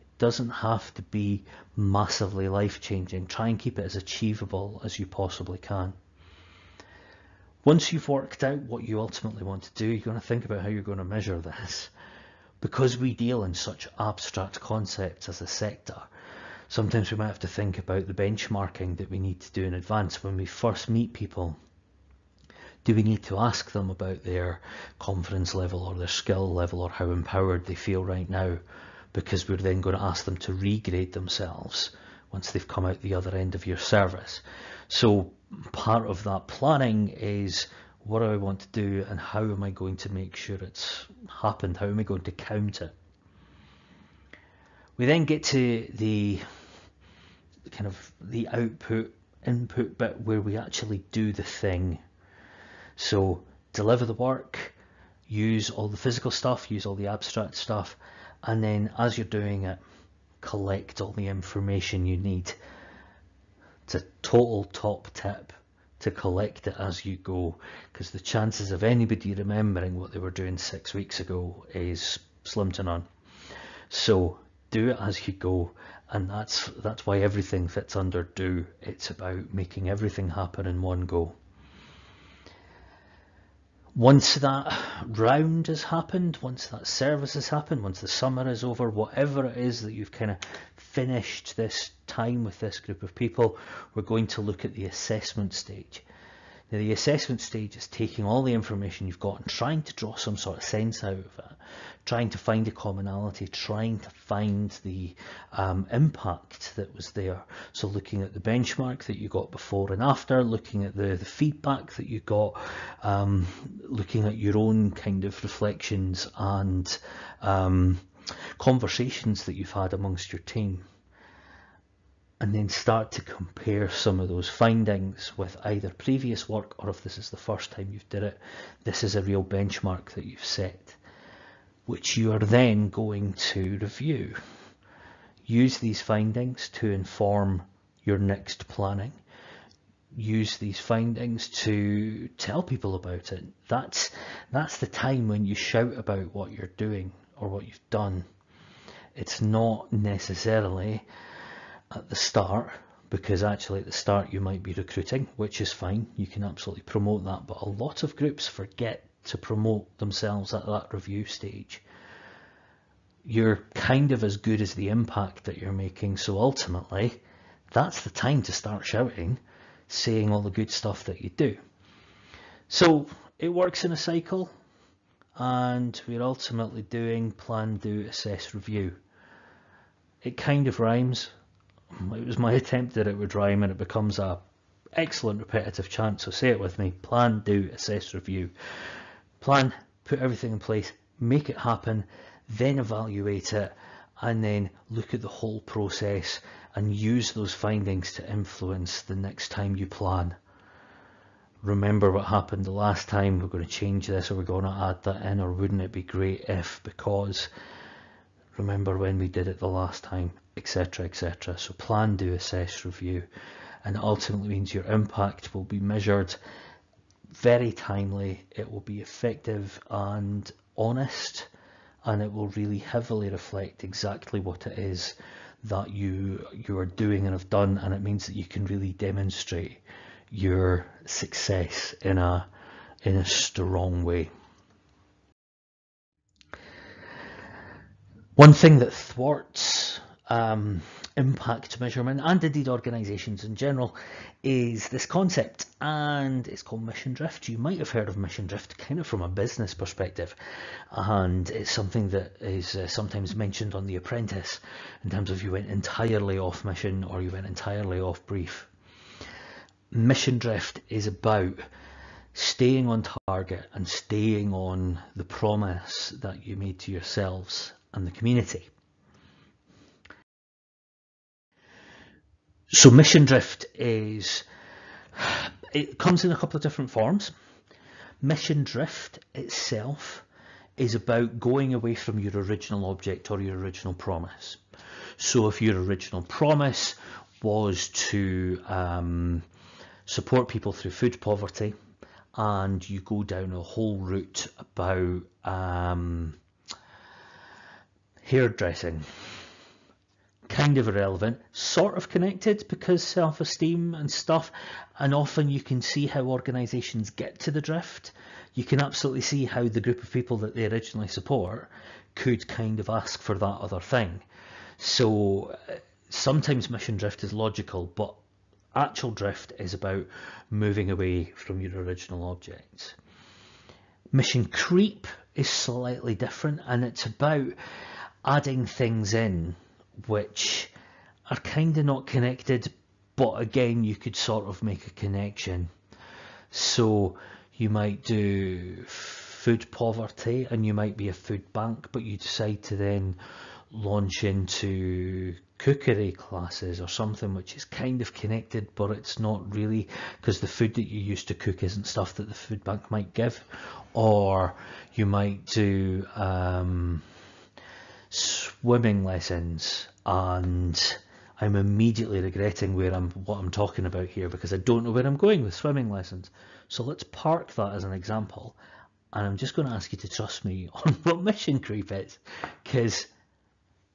It doesn't have to be massively life changing. Try and keep it as achievable as you possibly can. Once you've worked out what you ultimately want to do, you're going to think about how you're going to measure this. Because we deal in such abstract concepts as a sector, sometimes we might have to think about the benchmarking that we need to do in advance when we first meet people. Do we need to ask them about their confidence level or their skill level or how empowered they feel right now? Because we're then going to ask them to regrade themselves once they've come out the other end of your service. So part of that planning is what do I want to do and how am I going to make sure it's happened? How am I going to count it? We then get to the kind of the output input bit where we actually do the thing. So deliver the work, use all the physical stuff, use all the abstract stuff, and then as you're doing it, collect all the information you need It's a total top tip to collect it as you go because the chances of anybody remembering what they were doing six weeks ago is slim to none. So do it as you go and that's that's why everything fits under do. It's about making everything happen in one go. Once that round has happened, once that service has happened, once the summer is over, whatever it is that you've kind of finished this time with this group of people, we're going to look at the assessment stage. Now, the assessment stage is taking all the information you've got and trying to draw some sort of sense out of it, trying to find a commonality, trying to find the um, impact that was there. So looking at the benchmark that you got before and after, looking at the, the feedback that you got, um, looking at your own kind of reflections and um, conversations that you've had amongst your team and then start to compare some of those findings with either previous work or if this is the first time you've did it, this is a real benchmark that you've set, which you are then going to review. Use these findings to inform your next planning. Use these findings to tell people about it. That's, that's the time when you shout about what you're doing or what you've done. It's not necessarily at the start because actually at the start you might be recruiting, which is fine. You can absolutely promote that, but a lot of groups forget to promote themselves at that review stage. You're kind of as good as the impact that you're making, so ultimately that's the time to start shouting, saying all the good stuff that you do. So it works in a cycle, and we're ultimately doing plan, do, assess, review. It kind of rhymes, it was my attempt that it would rhyme and it becomes a excellent repetitive chant. So say it with me. Plan, do, assess, review. Plan, put everything in place, make it happen, then evaluate it, and then look at the whole process and use those findings to influence the next time you plan. Remember what happened the last time, we're going to change this or we're going to add that in or wouldn't it be great if because remember when we did it the last time, etc., etc. So plan, do, assess, review, and ultimately means your impact will be measured very timely, it will be effective and honest, and it will really heavily reflect exactly what it is that you you are doing and have done, and it means that you can really demonstrate your success in a in a strong way. One thing that thwarts um, impact measurement and indeed organisations in general is this concept and it's called mission drift. You might have heard of mission drift kind of from a business perspective and it's something that is uh, sometimes mentioned on The Apprentice in terms of you went entirely off mission or you went entirely off brief. Mission drift is about staying on target and staying on the promise that you made to yourselves and the community. So mission drift is, it comes in a couple of different forms. Mission drift itself is about going away from your original object or your original promise. So if your original promise was to um, support people through food poverty and you go down a whole route about um, hairdressing. Kind of irrelevant, sort of connected because self esteem and stuff, and often you can see how organisations get to the drift. You can absolutely see how the group of people that they originally support could kind of ask for that other thing. So uh, sometimes mission drift is logical, but actual drift is about moving away from your original objects. Mission creep is slightly different and it's about adding things in which are kind of not connected, but again, you could sort of make a connection. So you might do food poverty and you might be a food bank, but you decide to then launch into cookery classes or something which is kind of connected but it's not really because the food that you use to cook isn't stuff that the food bank might give or you might do um, swimming lessons and I'm immediately regretting where I'm what I'm talking about here because I don't know where I'm going with swimming lessons. So let's park that as an example and I'm just going to ask you to trust me on what mission creep is because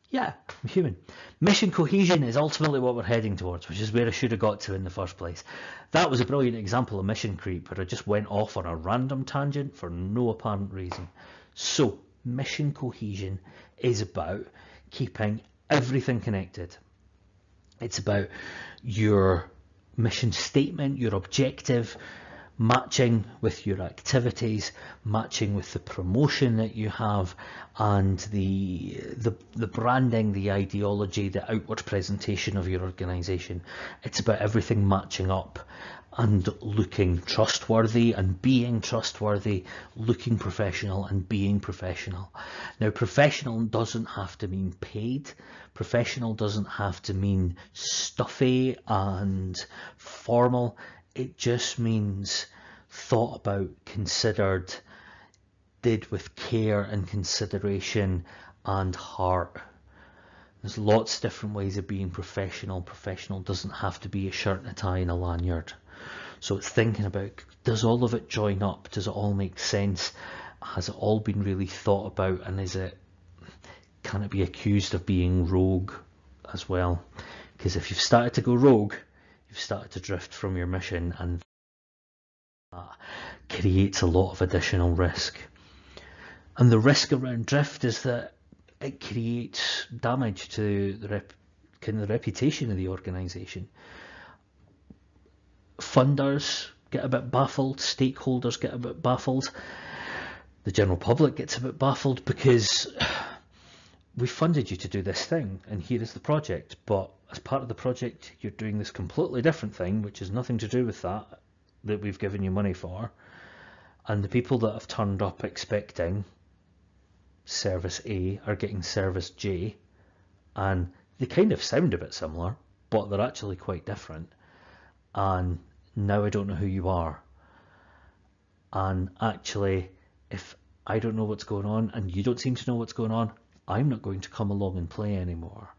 yeah, I'm human. Mission cohesion is ultimately what we're heading towards, which is where I should have got to in the first place. That was a brilliant example of mission creep but I just went off on a random tangent for no apparent reason. So, mission cohesion is about keeping everything connected. It's about your mission statement, your objective, matching with your activities, matching with the promotion that you have, and the the, the branding, the ideology, the outward presentation of your organisation. It's about everything matching up and looking trustworthy and being trustworthy, looking professional and being professional. Now, professional doesn't have to mean paid. Professional doesn't have to mean stuffy and formal it just means thought about, considered, did with care and consideration and heart. There's lots of different ways of being professional. Professional doesn't have to be a shirt and a tie and a lanyard. So it's thinking about does all of it join up? Does it all make sense? Has it all been really thought about? And is it can it be accused of being rogue as well? Because if you've started to go rogue, you've started to drift from your mission and that creates a lot of additional risk. And the risk around drift is that it creates damage to the rep, kind of the reputation of the organisation. Funders get a bit baffled, stakeholders get a bit baffled, the general public gets a bit baffled because we funded you to do this thing and here is the project, but as part of the project, you're doing this completely different thing, which has nothing to do with that, that we've given you money for. And the people that have turned up expecting service A are getting service J. And they kind of sound a bit similar, but they're actually quite different. And now I don't know who you are. And actually, if I don't know what's going on and you don't seem to know what's going on, I'm not going to come along and play anymore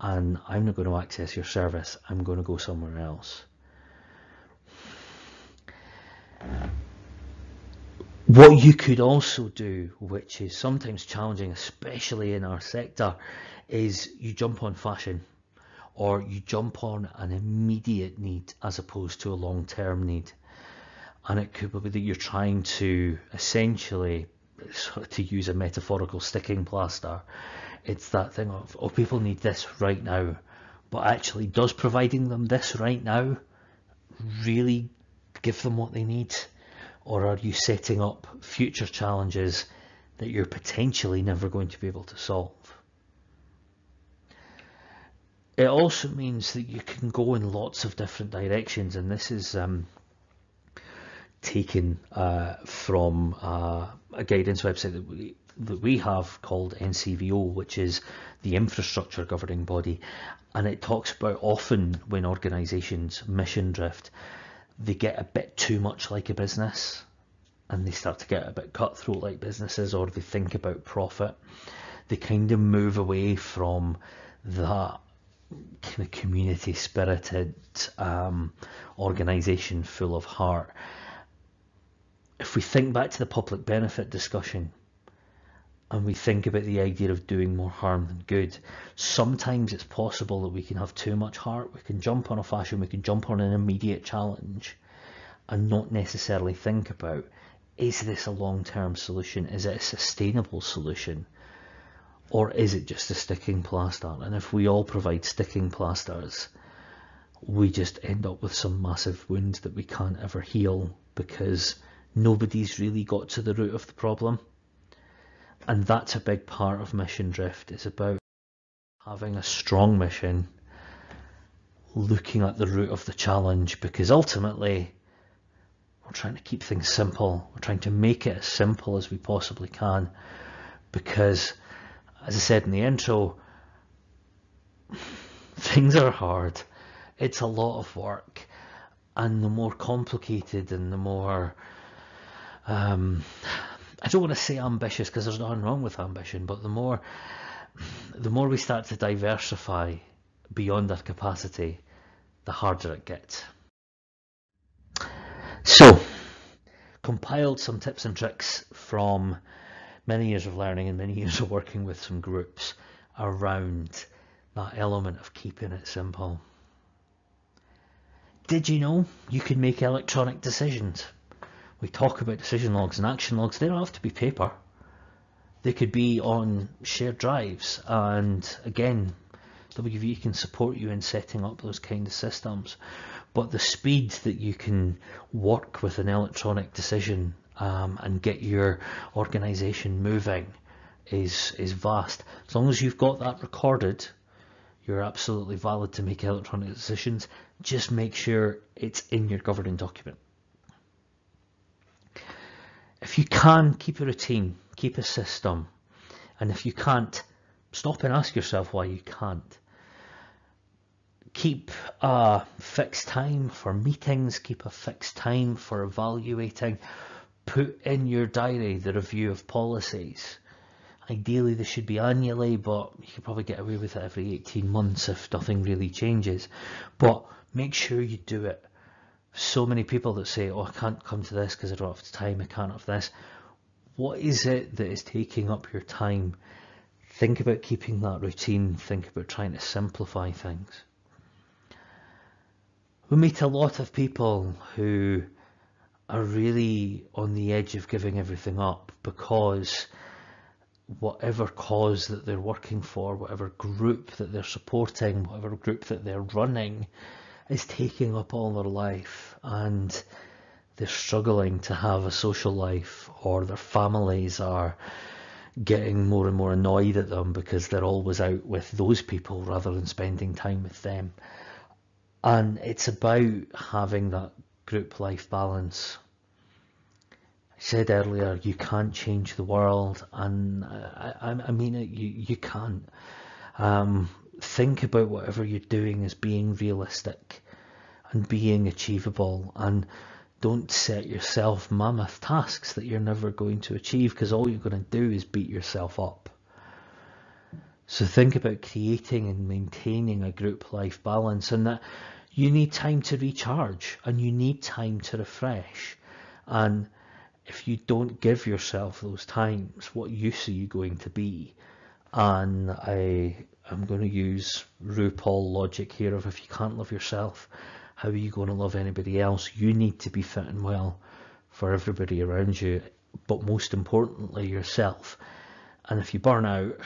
and I'm not going to access your service, I'm going to go somewhere else. What you could also do, which is sometimes challenging, especially in our sector, is you jump on fashion or you jump on an immediate need as opposed to a long term need. And it could be that you're trying to essentially, to use a metaphorical sticking plaster, it's that thing of, oh, people need this right now. But actually, does providing them this right now really give them what they need? Or are you setting up future challenges that you're potentially never going to be able to solve? It also means that you can go in lots of different directions, and this is um, taken uh, from uh, a guidance website that we that we have called NCVO, which is the infrastructure governing body, and it talks about often when organisations mission drift, they get a bit too much like a business, and they start to get a bit cutthroat like businesses, or they think about profit. They kind of move away from that kind of community spirited um, organisation full of heart. If we think back to the public benefit discussion, and we think about the idea of doing more harm than good, sometimes it's possible that we can have too much heart. We can jump on a fashion, we can jump on an immediate challenge and not necessarily think about is this a long term solution? Is it a sustainable solution? Or is it just a sticking plaster? And if we all provide sticking plasters, we just end up with some massive wounds that we can't ever heal because nobody's really got to the root of the problem and that's a big part of mission drift it's about having a strong mission looking at the root of the challenge because ultimately we're trying to keep things simple we're trying to make it as simple as we possibly can because as i said in the intro things are hard it's a lot of work and the more complicated and the more um, I don't want to say ambitious because there's nothing wrong with ambition, but the more the more we start to diversify beyond our capacity, the harder it gets. So, compiled some tips and tricks from many years of learning and many years of working with some groups around that element of keeping it simple. Did you know you can make electronic decisions? We talk about decision logs and action logs, they don't have to be paper. They could be on shared drives and again WVA can support you in setting up those kind of systems. But the speed that you can work with an electronic decision um, and get your organization moving is is vast. As long as you've got that recorded, you're absolutely valid to make electronic decisions. Just make sure it's in your governing document. If you can, keep a routine, keep a system. And if you can't, stop and ask yourself why you can't. Keep a fixed time for meetings, keep a fixed time for evaluating. Put in your diary the review of policies. Ideally, this should be annually, but you could probably get away with it every 18 months if nothing really changes. But make sure you do it. So many people that say, oh, I can't come to this because I don't have time, I can't have this. What is it that is taking up your time? Think about keeping that routine, think about trying to simplify things. We meet a lot of people who are really on the edge of giving everything up because whatever cause that they're working for, whatever group that they're supporting, whatever group that they're running is taking up all their life and they're struggling to have a social life or their families are getting more and more annoyed at them because they're always out with those people rather than spending time with them. And it's about having that group life balance I said earlier, you can't change the world, and I, I, I mean it. You you can't. Um, think about whatever you're doing as being realistic and being achievable, and don't set yourself mammoth tasks that you're never going to achieve because all you're going to do is beat yourself up. So think about creating and maintaining a group life balance, and that you need time to recharge and you need time to refresh, and if you don't give yourself those times, what use are you going to be? And I am going to use RuPaul logic here of if you can't love yourself, how are you going to love anybody else? You need to be fitting well for everybody around you, but most importantly, yourself. And if you burn out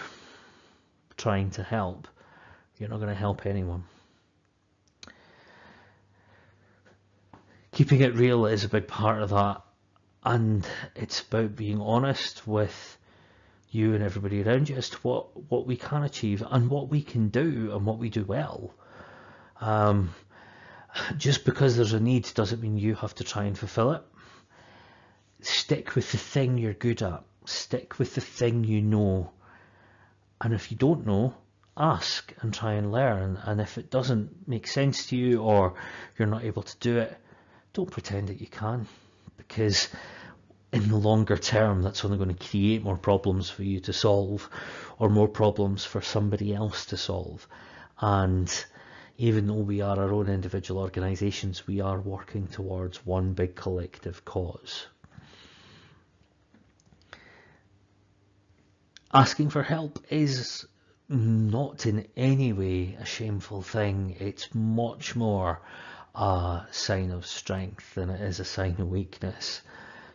trying to help, you're not going to help anyone. Keeping it real is a big part of that and it's about being honest with you and everybody around you as to what what we can achieve and what we can do and what we do well. Um, just because there's a need doesn't mean you have to try and fulfill it. Stick with the thing you're good at. Stick with the thing you know. And if you don't know, ask and try and learn. And if it doesn't make sense to you or you're not able to do it, don't pretend that you can because in the longer term that's only going to create more problems for you to solve or more problems for somebody else to solve. And even though we are our own individual organisations we are working towards one big collective cause. Asking for help is not in any way a shameful thing. It's much more a sign of strength than it is a sign of weakness.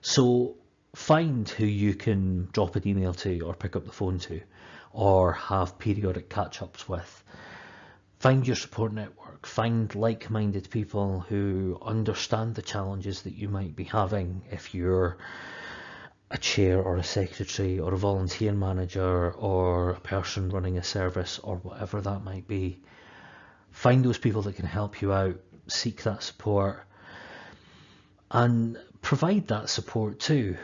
So find who you can drop an email to or pick up the phone to or have periodic catch ups with. Find your support network, find like minded people who understand the challenges that you might be having if you're a chair or a secretary or a volunteer manager or a person running a service or whatever that might be. Find those people that can help you out seek that support and provide that support too.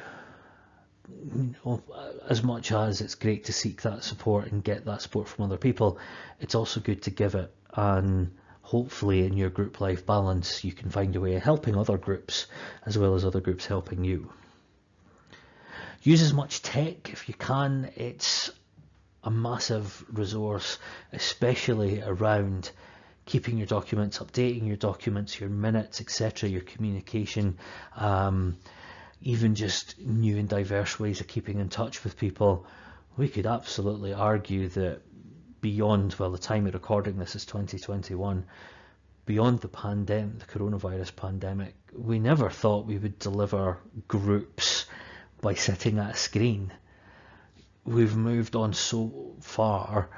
As much as it's great to seek that support and get that support from other people, it's also good to give it. And hopefully, in your group life balance, you can find a way of helping other groups as well as other groups helping you. Use as much tech if you can. It's a massive resource, especially around keeping your documents, updating your documents, your minutes, etc., your communication, um, even just new and diverse ways of keeping in touch with people. We could absolutely argue that beyond, well, the time of recording this is 2021, beyond the pandemic, the coronavirus pandemic, we never thought we would deliver groups by sitting at a screen. We've moved on so far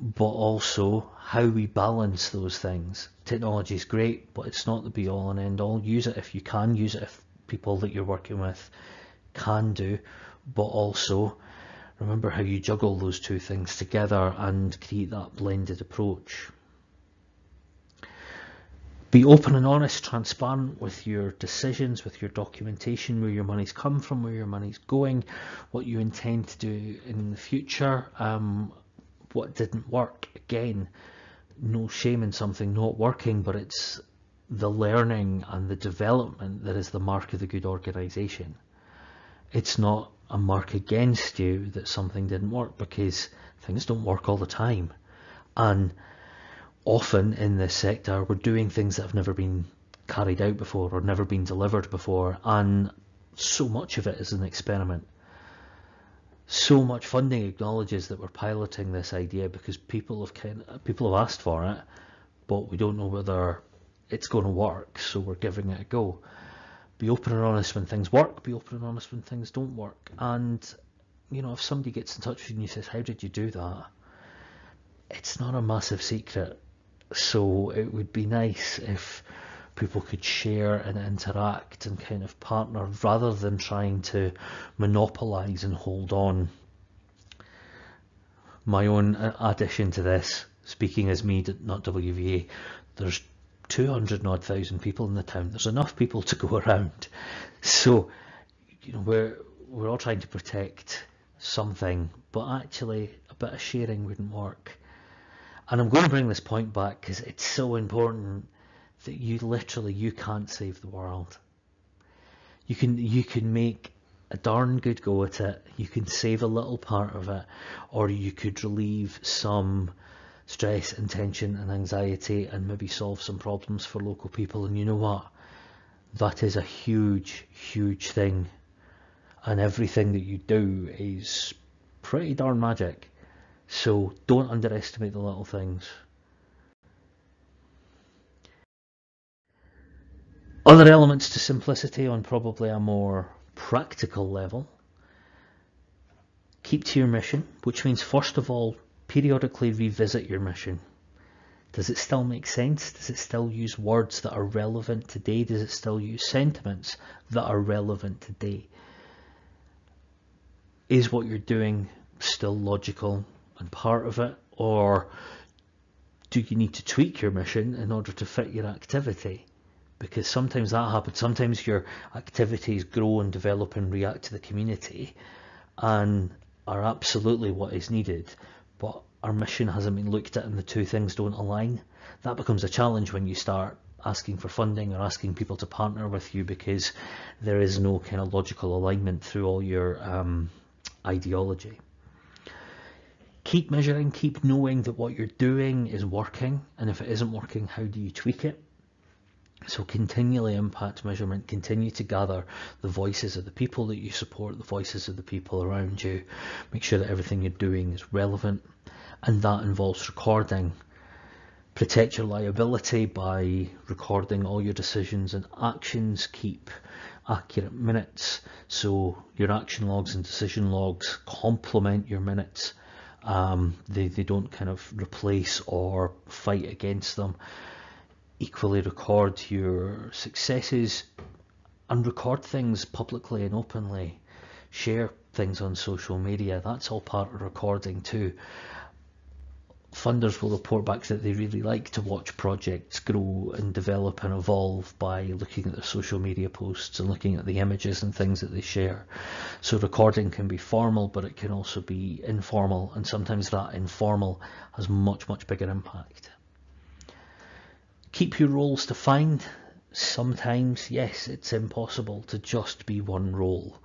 but also how we balance those things. Technology is great, but it's not the be all and end all. Use it if you can, use it if people that you're working with can do, but also remember how you juggle those two things together and create that blended approach. Be open and honest, transparent with your decisions, with your documentation, where your money's come from, where your money's going, what you intend to do in the future, um, what didn't work. Again, no shame in something not working, but it's the learning and the development that is the mark of the good organisation. It's not a mark against you that something didn't work because things don't work all the time. And often in this sector, we're doing things that have never been carried out before or never been delivered before. And so much of it is an experiment so much funding acknowledges that we're piloting this idea because people have kind of, people have asked for it, but we don't know whether it's going to work, so we're giving it a go. Be open and honest when things work. Be open and honest when things don't work. And you know, if somebody gets in touch with you and you says, "How did you do that?" It's not a massive secret, so it would be nice if people could share and interact and kind of partner rather than trying to monopolize and hold on. My own addition to this, speaking as me, not WVA, there's 200 odd thousand people in the town. There's enough people to go around. So, you know, we're, we're all trying to protect something, but actually a bit of sharing wouldn't work. And I'm going to bring this point back because it's so important that you literally you can't save the world. You can you can make a darn good go at it. You can save a little part of it, or you could relieve some stress and tension and anxiety and maybe solve some problems for local people. And you know what? That is a huge, huge thing. And everything that you do is pretty darn magic. So don't underestimate the little things. Other elements to simplicity on probably a more practical level. Keep to your mission, which means first of all, periodically revisit your mission. Does it still make sense? Does it still use words that are relevant today? Does it still use sentiments that are relevant today? Is what you're doing still logical and part of it? Or do you need to tweak your mission in order to fit your activity? Because sometimes that happens. Sometimes your activities grow and develop and react to the community and are absolutely what is needed, but our mission hasn't been looked at and the two things don't align. That becomes a challenge when you start asking for funding or asking people to partner with you because there is no kind of logical alignment through all your um, ideology. Keep measuring, keep knowing that what you're doing is working, and if it isn't working, how do you tweak it? So continually impact measurement, continue to gather the voices of the people that you support, the voices of the people around you. Make sure that everything you're doing is relevant and that involves recording. Protect your liability by recording all your decisions and actions. Keep accurate minutes so your action logs and decision logs complement your minutes. Um, they, they don't kind of replace or fight against them equally record your successes and record things publicly and openly. Share things on social media. That's all part of recording too. Funders will report back that they really like to watch projects grow and develop and evolve by looking at their social media posts and looking at the images and things that they share. So recording can be formal, but it can also be informal, and sometimes that informal has much, much bigger impact. Keep your roles defined. Sometimes, yes, it's impossible to just be one role.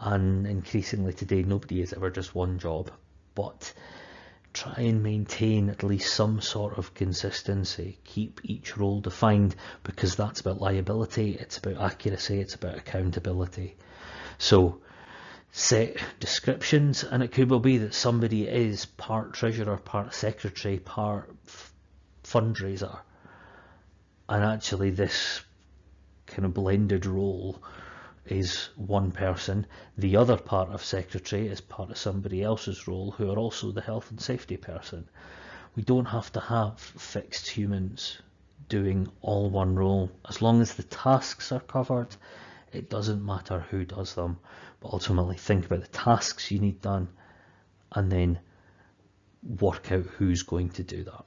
And increasingly today, nobody is ever just one job. but try and maintain at least some sort of consistency. Keep each role defined because that's about liability, it's about accuracy, it's about accountability. So set descriptions, and it could well be that somebody is part treasurer, part secretary, part fundraiser, and actually this kind of blended role is one person. The other part of secretary is part of somebody else's role who are also the health and safety person. We don't have to have fixed humans doing all one role. As long as the tasks are covered, it doesn't matter who does them. But ultimately think about the tasks you need done and then work out who's going to do that.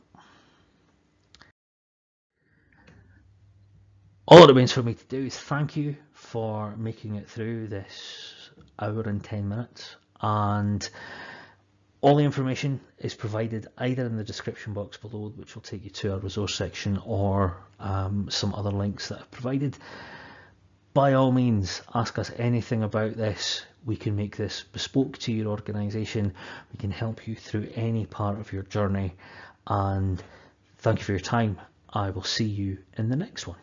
All it remains for me to do is thank you for making it through this hour and 10 minutes and all the information is provided either in the description box below which will take you to our resource section or um, some other links that I've provided. By all means ask us anything about this. We can make this bespoke to your organisation. We can help you through any part of your journey and thank you for your time. I will see you in the next one.